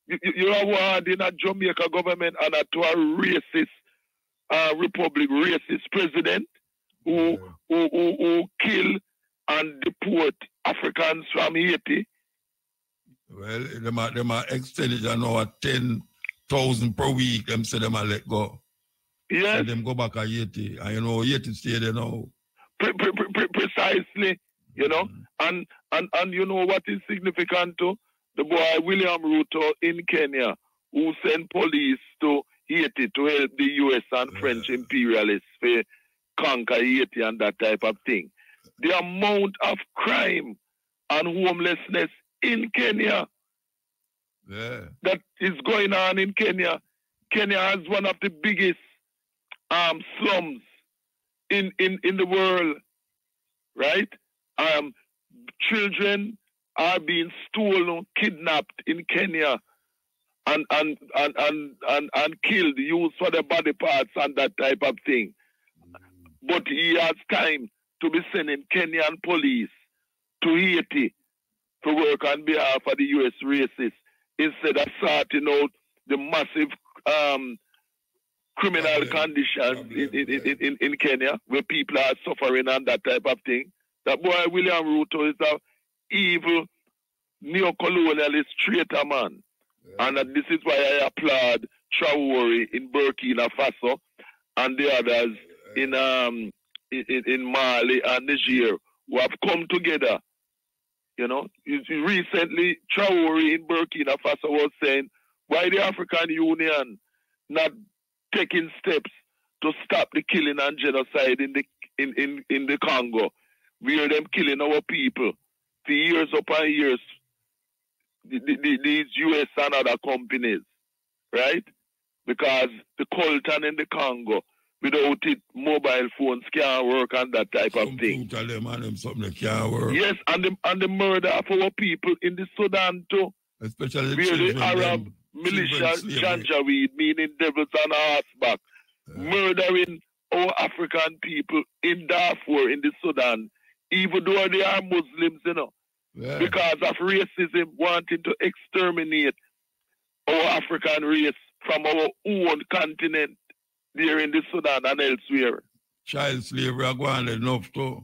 R: you, you- you're awarding a Jamaica government honor to a racist uh, republic, racist president who, who, who, who kill and deport Africans from Haiti.
B: Well, them are, them are extended you know, at 10,000 per week. Them say them are let go.
R: Yes.
B: Let them go back to Haiti. And you know, Haiti stay there now.
R: Pre- pre- pre- pre- precisely, you know. Mm. And, and and you know what is significant to The boy William Ruto in Kenya, who sent police to Haiti to help the US and French imperialists for conquer Haiti and that type of thing. The amount of crime and homelessness in Kenya
B: Yeah.
R: that is going on in Kenya. Kenya has one of the biggest um, slums in, in, in the world, right? Um, children are being stolen, kidnapped in Kenya, and and and and and, and killed, used for their body parts and that type of thing. But he has time to be sending Kenyan police to Haiti to work on behalf of the U.S. racists instead of sorting out the massive um, criminal conditions in, in, in, in, Kenya where people are suffering and that type of thing. That boy William Ruto is a evil neo-colonialist traitor man. And that this is why I applaud Traore in Burkina Faso and the others in um in, in- in Mali and Niger who have come together. You know, recently Traore in Burkina Faso was saying, why the African Union not taking steps to stop the killing and genocide in the in, in, in the Congo, where them killing our people for years upon years. The, the, the- these US and other companies, right? Because the coltan in the Congo, without it, mobile phones can't work and that type of thing.
B: Tell them and them something that can't work.
R: Yes, and the and the murder of our people in the Sudan too.
B: Especially the
R: where the Arab
B: them,
R: militia. Janjaweed, meaning devils on horseback, murdering our African people in Darfur in the Sudan, even though they are Muslims, you know,
B: Yeah.
R: because of racism, wanting to exterminate our African race from our own continent there in the Sudan and elsewhere.
B: Child slavery are going enough too.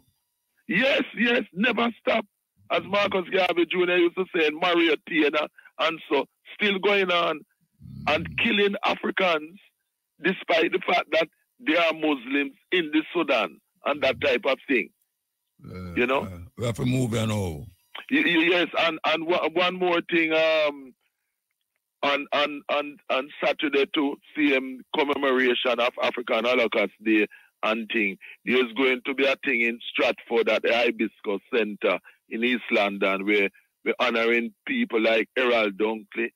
R: Yes, yes, never stop. As Marcus Garvey Jr. used to say, and Mario Tiena, and so still going on and killing Africans despite the fact that they are Muslims in the Sudan and that type of thing. you know?
B: We have to move.
R: Y- y- Yes, and and one one more thing. Um, on on on on Saturday to CM commemoration of African Holocaust Day and thing. There's going to be a thing in Stratford at the Hibiscus Center in East London where we're honoring people like Errol Dunkley,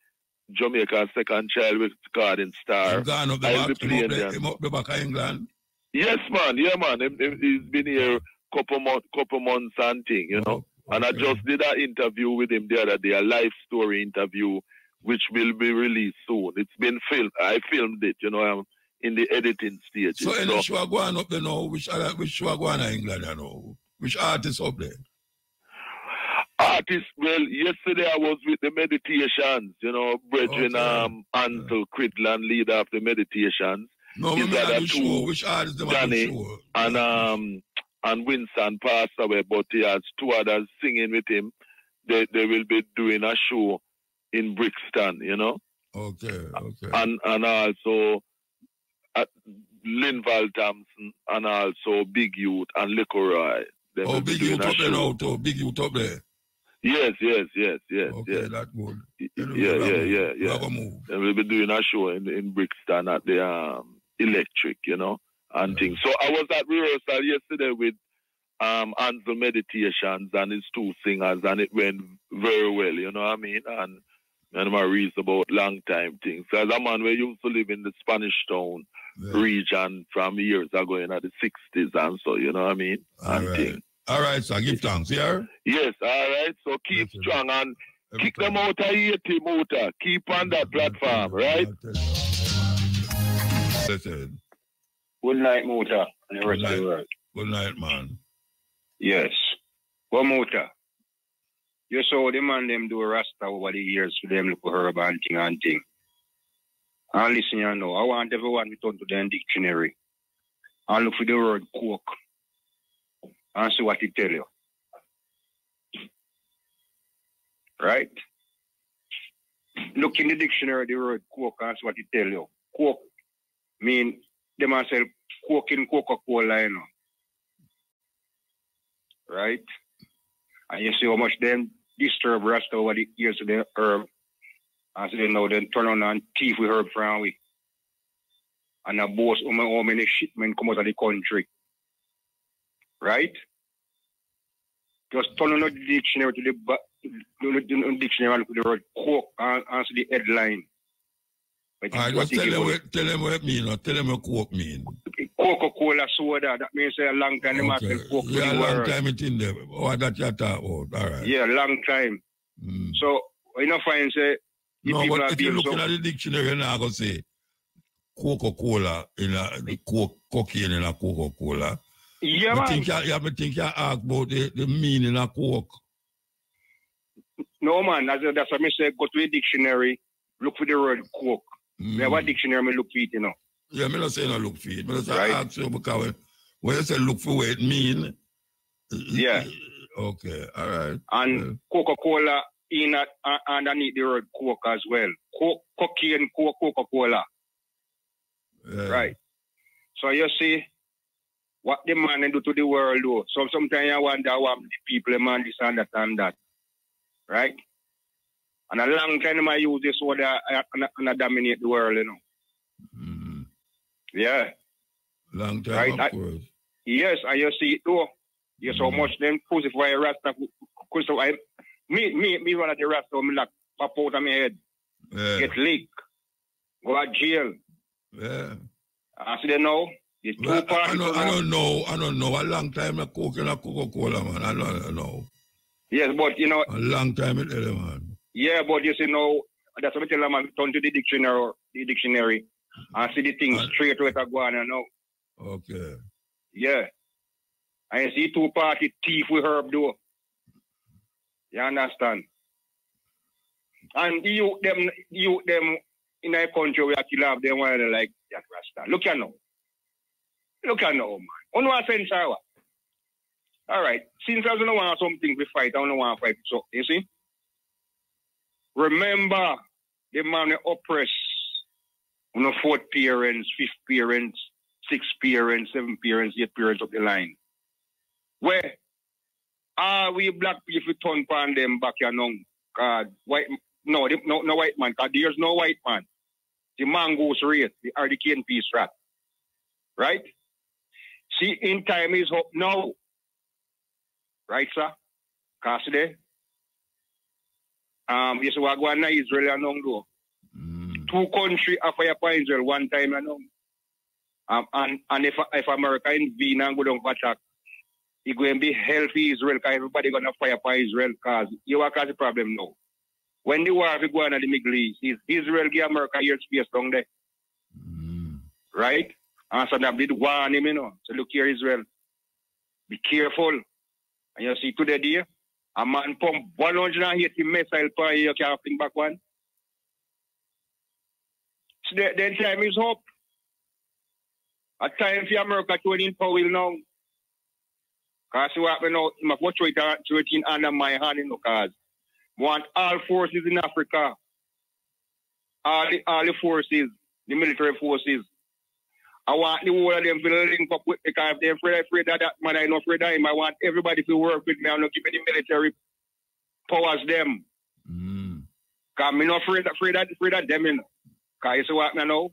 R: Jamaica's second child with Garden Star.
B: Him gone up the
R: I'll
B: back,
R: be
B: him up the, him up the back of England.
R: Yes, man. Yeah, man. Him- him- He's been here couple months, couple months and thing, you know. Oh, and I just did an interview with him the other day, a live story interview, which will be released soon. It's been filmed. I filmed it, you know. I'm in the editing stage.
B: So any show are going up there now, which other which show going to England you know? Which artist up there?
R: artists, well, yesterday I was with the meditations, you know, brethren,
B: Okay.
R: um, Ansel Cridland, leader of the meditations.
B: No,
R: other
B: not show. Which artist them are do
R: Johnny
B: show?
R: and um and Winston passed away, but he has two others singing with him. They they will be doing a show in Brixton, you know,
B: Okay, okay.
R: and and also at Linval Thompson and also Big Youth and Little Roy.
B: Oh, big youth up there now too. Big youth up there.
R: Yes, yes, yes, yes,
B: Okay,
R: yes.
B: that good.
R: Yeah, yeah, yeah, yeah, yeah.
B: have a move.
R: And we'll be doing a show in in Brixton at the um, Electric, you know, and things. So I was at rehearsal yesterday with um Ansel Meditations and his two singers, and it went very well, you know what I mean? And and my reason about long time things. So as a man we used to live in the Spanish town region from years ago in the sixties and so, you know what I mean?
B: All
R: and
B: right.
R: things.
B: All right, so give thanks, yeah?
R: Yes, all right. So keep strong and kick them out of Haiti, Muta. Keep on that platform, right?
B: Listen.
S: Good night, Muta,
B: Good night.
S: the.
B: Good night, man.
S: Yes. Well, Muta, you saw the man them do Rasta over the years for them look herb and thing and thing. And listen, you know, I want everyone to turn to the dictionary and look for the word coke and see what it tell you. Right? Look in the dictionary, the word coke, that's what it tell you. Coke mean them a sell coke in Coca-Cola, you know. Right? And you see how much them disturb over the years of the herb. As they know, then turn on and we herb from we. And a boss how many- how many shipment come out of the country. Right? Just turn on the dictionary to the, ba- the, the dictionary and look at the word coke and answer the headline. But
B: I
S: what
B: just
S: it
B: tell them what, tell them what it mean, or tell them what coke mean.
S: Coca-Cola soda, that means a long time they must
B: Okay.
S: Coke to
B: Yeah,
S: the
B: long
S: world.
B: time it in there. What that you talk about? All right.
S: Yeah, long time. So, you know, find say,
B: No, but if
S: being
B: looking
S: so,
B: at the dictionary, you're not going to say Coca-Cola in a the coke, cocaine in a Coca-Cola.
S: Yeah,
B: I
S: man.
B: think you, you, I think you ask about the, the meaning of coke.
S: no, man, that's, that's what I say, go to the dictionary, look for the word Coke.
B: Mm.
S: We have a dictionary, me look for it, you know.
B: Yeah, me not say no look for it. Me just
S: Right.
B: ask you because when, when you say look for what it mean.
S: Yeah.
B: Okay, all right.
S: And Coca-Cola in a, uh, underneath the word Coke as well. Co- cocaine, Co- Coca-Cola. Right. So you see what the man do to the world do. So sometimes I wonder what the people man this and that and that. Right? And a long time I use this word uh, and, and I dominate the world, you know. Yeah.
B: Long time,
S: Right,
B: of
S: I-. Yes, and you see it too. Yes, how much them crucify Rasta crucify me me me one of the Rasta me like pop out of my head.
B: Yeah.
S: Get leak. Go to jail.
B: Yeah.
S: I see them now. Two
B: Well, I, I, don't, I don't know. I don't know. A long time a coke and a Coca-Cola, man. I don't, I don't know.
S: Yes, but you know,
B: A long time it man.
S: yeah, but you see now, that's what I tell them, I turn to the dictionary, the dictionary, and see the things straight away to go on, you know.
B: Okay.
S: Yeah. I see two party thief with herb though. You understand? And you them the youth them in our country we actually have them one like that Rasta. Look at now. Look at now, man. On one sense what? All right. Since I don't want something to fight, I don't want to fight. So you see? Remember the man that oppress you know, fourth parents, fifth parents, sixth parents, seventh parents, eighth parents up the line. Where are we black people turn upon them back here now? God, white, no, no, no white man, because there's no white man. The mongoose race, the hurricane peace rat. Right? See, in time is up now. Right, sir? Because there, um, you see what go on in Israel and now, though. Two country have fire for Israel one time and now. Um, and, and if, if America intervene and go down for attack, it's going to be hell for Israel because everybody going to fire for Israel because you cause the problem now. When the war will go on in the Middle East, is Israel give America your space down there. Right? And so that did warn him, you know. So look here, Israel. Be careful. And you see today there, a man pump 180 missile per year, you can't think back one. The, the time is up. A time for America to win in power now. Because what we know, I watch uh, to it in under my hand, you know, because want all forces in Africa, all the, all the forces, the military forces, I want the whole of them to link up with me because if they're afraid, afraid of that man, I'm not afraid of him. I want everybody to work with me. I'm not giving the military powers them. Because I'm not afraid, afraid, of, afraid of them, you know. Because you see what I know?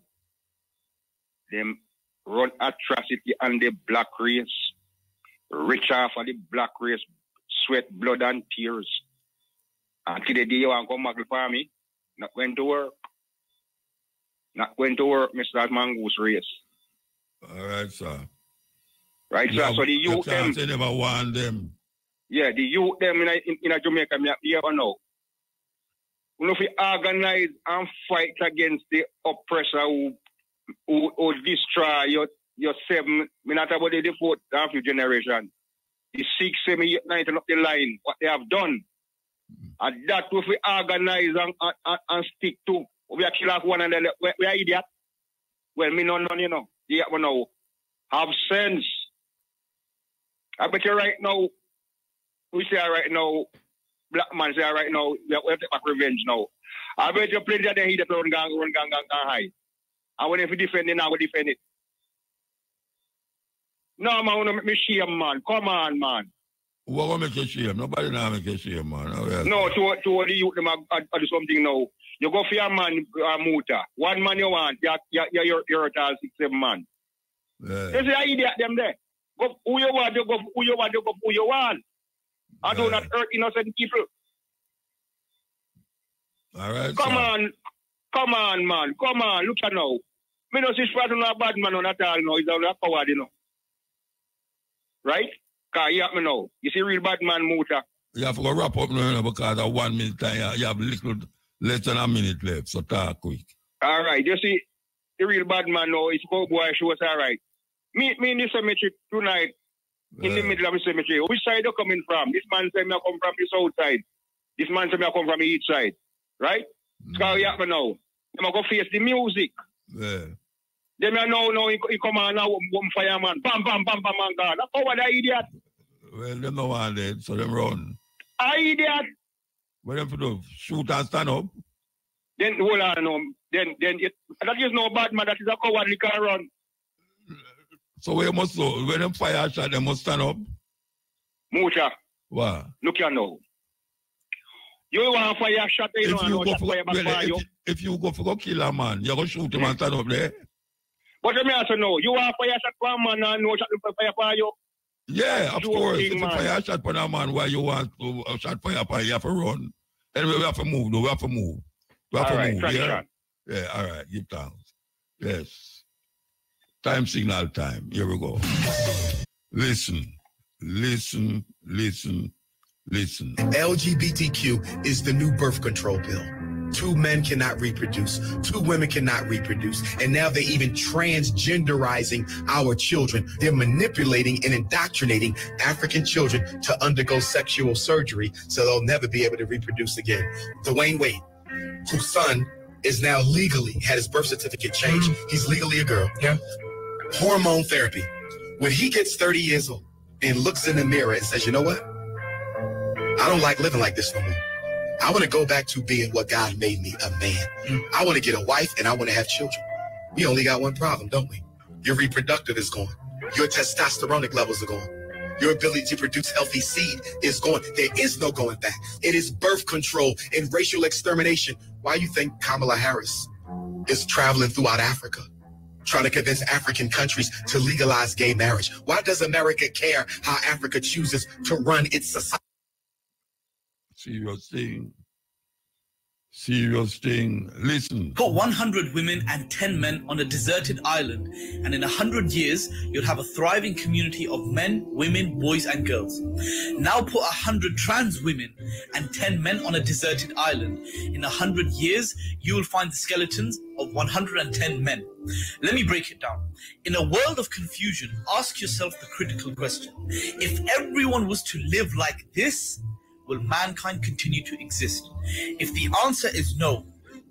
S: Them run atrocity on the black race. Rich off of the black race, sweat, blood, and tears. Until the day you want to come back for me, not going to work. Not going to work, Mr. Mongoose race.
B: All right, sir.
S: Right, sir? So the
B: You
S: youth them,
B: say never want them.
S: yeah, the youth them in, a- in, in a Jamaica, me here or now. You know, if we organize and fight against the oppressor who, who, who destroy your, your seven, me not about the fourth and fifth generation, the six, seven, eight, nine, up the line, what they have done. Mm-hmm. And that if we organize and, and, and, stick to, we are kill off one another, we, we are idiot. Well, me no, no, you know, yeah, we know. Have sense. I bet you right now, we say right now, black man say, right now, we have, we have to take back revenge now. I bet you plenty of them heat up run gang, run gang, gang, gang high. And when if you defend it, now we defend it. No, man, wanna make me shame, man. Come on, man.
B: What gonna make you shame? Nobody now make you shame, man. Oh.
S: No, to, to the youth, them, I, I, I do something now. You go for your man, uh, Muta. One man you want, you're, you're, you're, you're six, seven man.
B: Yeah.
S: They say, I idiot them there. Go who you want, you go who you want, you go who you want. I do not hurt innocent people.
B: All right.
S: Come
B: sir.
S: on, come on, man, come on. Look at now. Me no see Sprat no a bad man on at all. No, he's a coward, you know. Right? Cause you have me now. You see real bad man, Muta.
B: You have to go wrap up now because of one minute time. You- You have little less than a minute left, so talk quick.
S: All right, you see, the real bad man now is cowboy show us all right. Meet me in the cemetery tonight, in the middle of the cemetery. Which side you coming from? This man say me I come from the south side. This man say me I come from the east side. Right? Because you have me now. I'm go face the music.
B: Yeah.
S: Then I know now he, he come on now, one fireman. Bam, bam, bam, bam, man, God. That's how that idiot.
B: Well, them no want it, so them run.
S: I idiot.
B: What them for do? Shoot and stand up?
S: Then hold on, no. Then, then it, that is no bad man. That is a cowardly can run.
B: So where must go? When them fire shot, they must stand up?
S: Muta.
B: What?
S: Look here now. You want fire shot, you
B: If
S: know,
B: you
S: no
B: go for,
S: fire back
B: well,
S: fire you.
B: if, if you go for go kill a man, you go shoot him and stand up there?
S: But let me ask you now, you want fire shot for a man and no shot for fire for you?
B: Yeah, of course. If you
S: man.
B: fire shot for a man, why you want to uh, shot fire for you have to run. Anyway, we have to move, though. We have to move. We have
S: All
B: to
S: right,
B: move, yeah?
S: shot.
B: Yeah, all right, give thanks. Yes. Time signal time. Here we go. Listen, listen, listen, listen.
T: LGBTQ is the new birth control pill. Two men cannot reproduce, two women cannot reproduce, and now they're even transgenderizing our children. They're manipulating and indoctrinating African children to undergo sexual surgery so they'll never be able to reproduce again. Dwyane Wade, whose son is now legally had his birth certificate changed. Mm-hmm. He's legally a girl. Yeah. Hormone therapy. When he gets 30 years old and looks in the mirror and says, you know what? I don't like living like this no more. I want to go back to being what God made me, a man. I want to get a wife and I want to have children. We only got one problem, don't we? Your reproductive is gone. Your testosteronic levels are gone. Your ability to produce healthy seed is gone. There is no going back. It is birth control and racial extermination. Why you think Kamala Harris is traveling throughout Africa? Trying to convince African countries to legalize gay marriage. Why does America care how Africa chooses to run its society?
B: Serious thing. Serious thing. Listen.
U: Put 100 women and 10 men on a deserted island, and in 100 years, you'll have a thriving community of men, women, boys, and girls. Now put 100 trans women and 10 men on a deserted island. In 100 years, you will find the skeletons of 110 men. Let me break it down. In a world of confusion, ask yourself the critical question If everyone was to live like this, will mankind continue to exist? If the answer is no,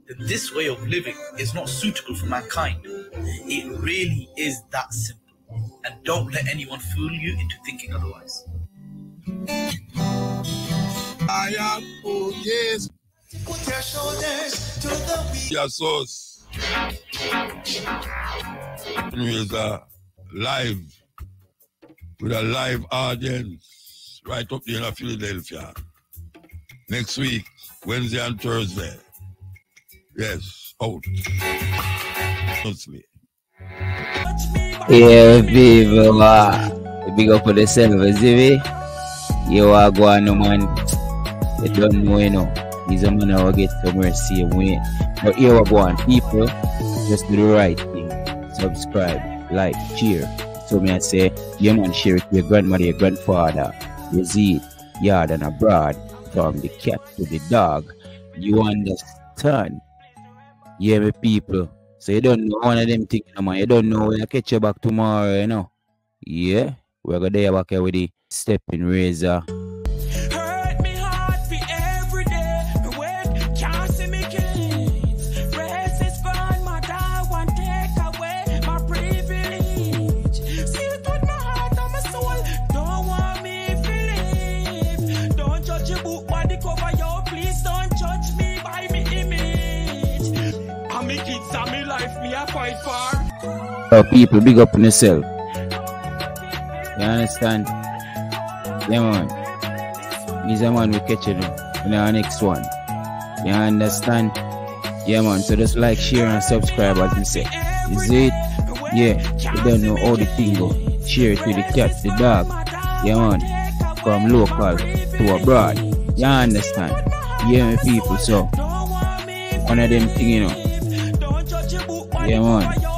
U: then this way of living is not suitable for mankind. It really is that simple. And don't let anyone fool you into thinking otherwise.
B: I am oh yes.
V: Put your shoulders to the beat.
B: Your source. Anyways, uh, live with a live audience right up there in Philadelphia. Next week, Wednesday and Thursday. Yes, out. Mostly.
A: Yeah, people, uh, big up for the servers, you You are going no man. You don't know, you know. He's a man who get somewhere same way. But here we go on. People, just do the right thing. Subscribe, like, cheer. So me I say, yeah man, share it to your grandmother, your grandfather, your seed, yard and abroad, from the cat to the dog. You understand? Yeah, me people. So you don't know one of them things, no, man. You don't know when I catch you back tomorrow, you know. Yeah, we're gonna there back here with the stepping razor. So people, big up on yourself. You understand? Yeah, man. He's a man we catch it in our next one. You understand? Yeah, man. So just like, share, and subscribe, as we say. Is it? Yeah. You don't know all the thing go. Share it with the cat, the dog. Yeah, man. From local to abroad. You understand? Yeah, my people. So, one of them thing, you know. Yeah, man.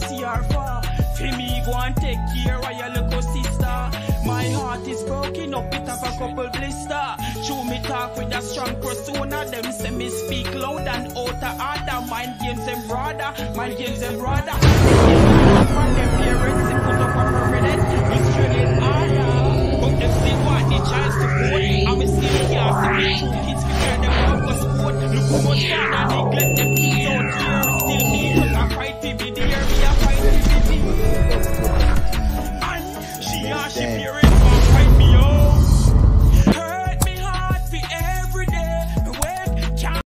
V: No see her far. For me go and take care of your little sister. My heart is broken up, it have a couple blister. Chew me talk with a strong persona. Them say me speak loud and out of order. Mind games them brother, mind games them brother. From them parents, they put up a permanent. Straight harder. But them still want the chance to vote. I'm still here to be true kids prepare them up for sport. Look how much father neglect them kids out here. Still me, to